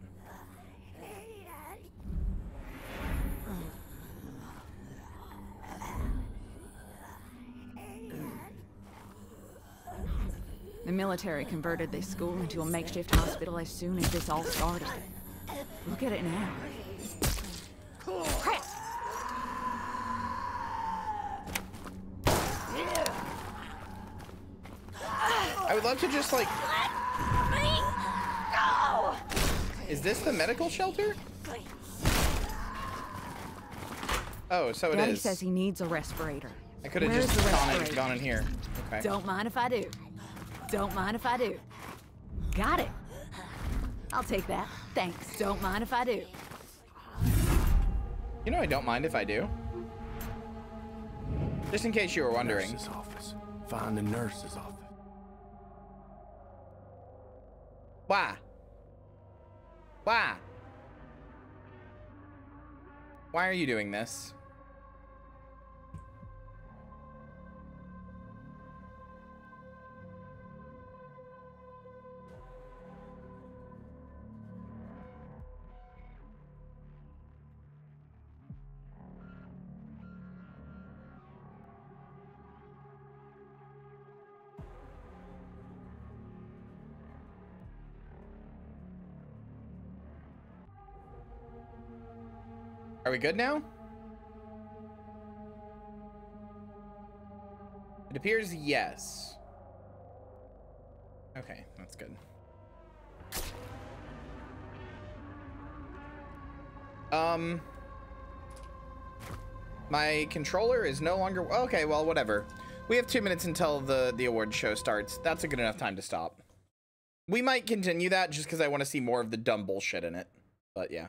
P: The military converted this school into a makeshift hospital as soon as this all started. Look at it now.
T: Crap!
A: I would love to just like.
T: Me go!
A: Is this the medical shelter? Oh, so it
P: Daddy
A: is.
P: says he needs a respirator.
A: I could have
P: Where's
A: just gone in, gone in here. Okay.
P: Don't mind if I do. Don't mind if I do. Got it. I'll take that. Thanks. Don't mind if I do.
A: You know, I don't mind if I do. Just in case you were wondering.
M: Nurse's office. Find the nurse's office.
A: You doing this? We good now? It appears yes. Okay, that's good. Um, my controller is no longer okay. Well, whatever. We have two minutes until the the award show starts. That's a good enough time to stop. We might continue that just because I want to see more of the dumb bullshit in it. But yeah.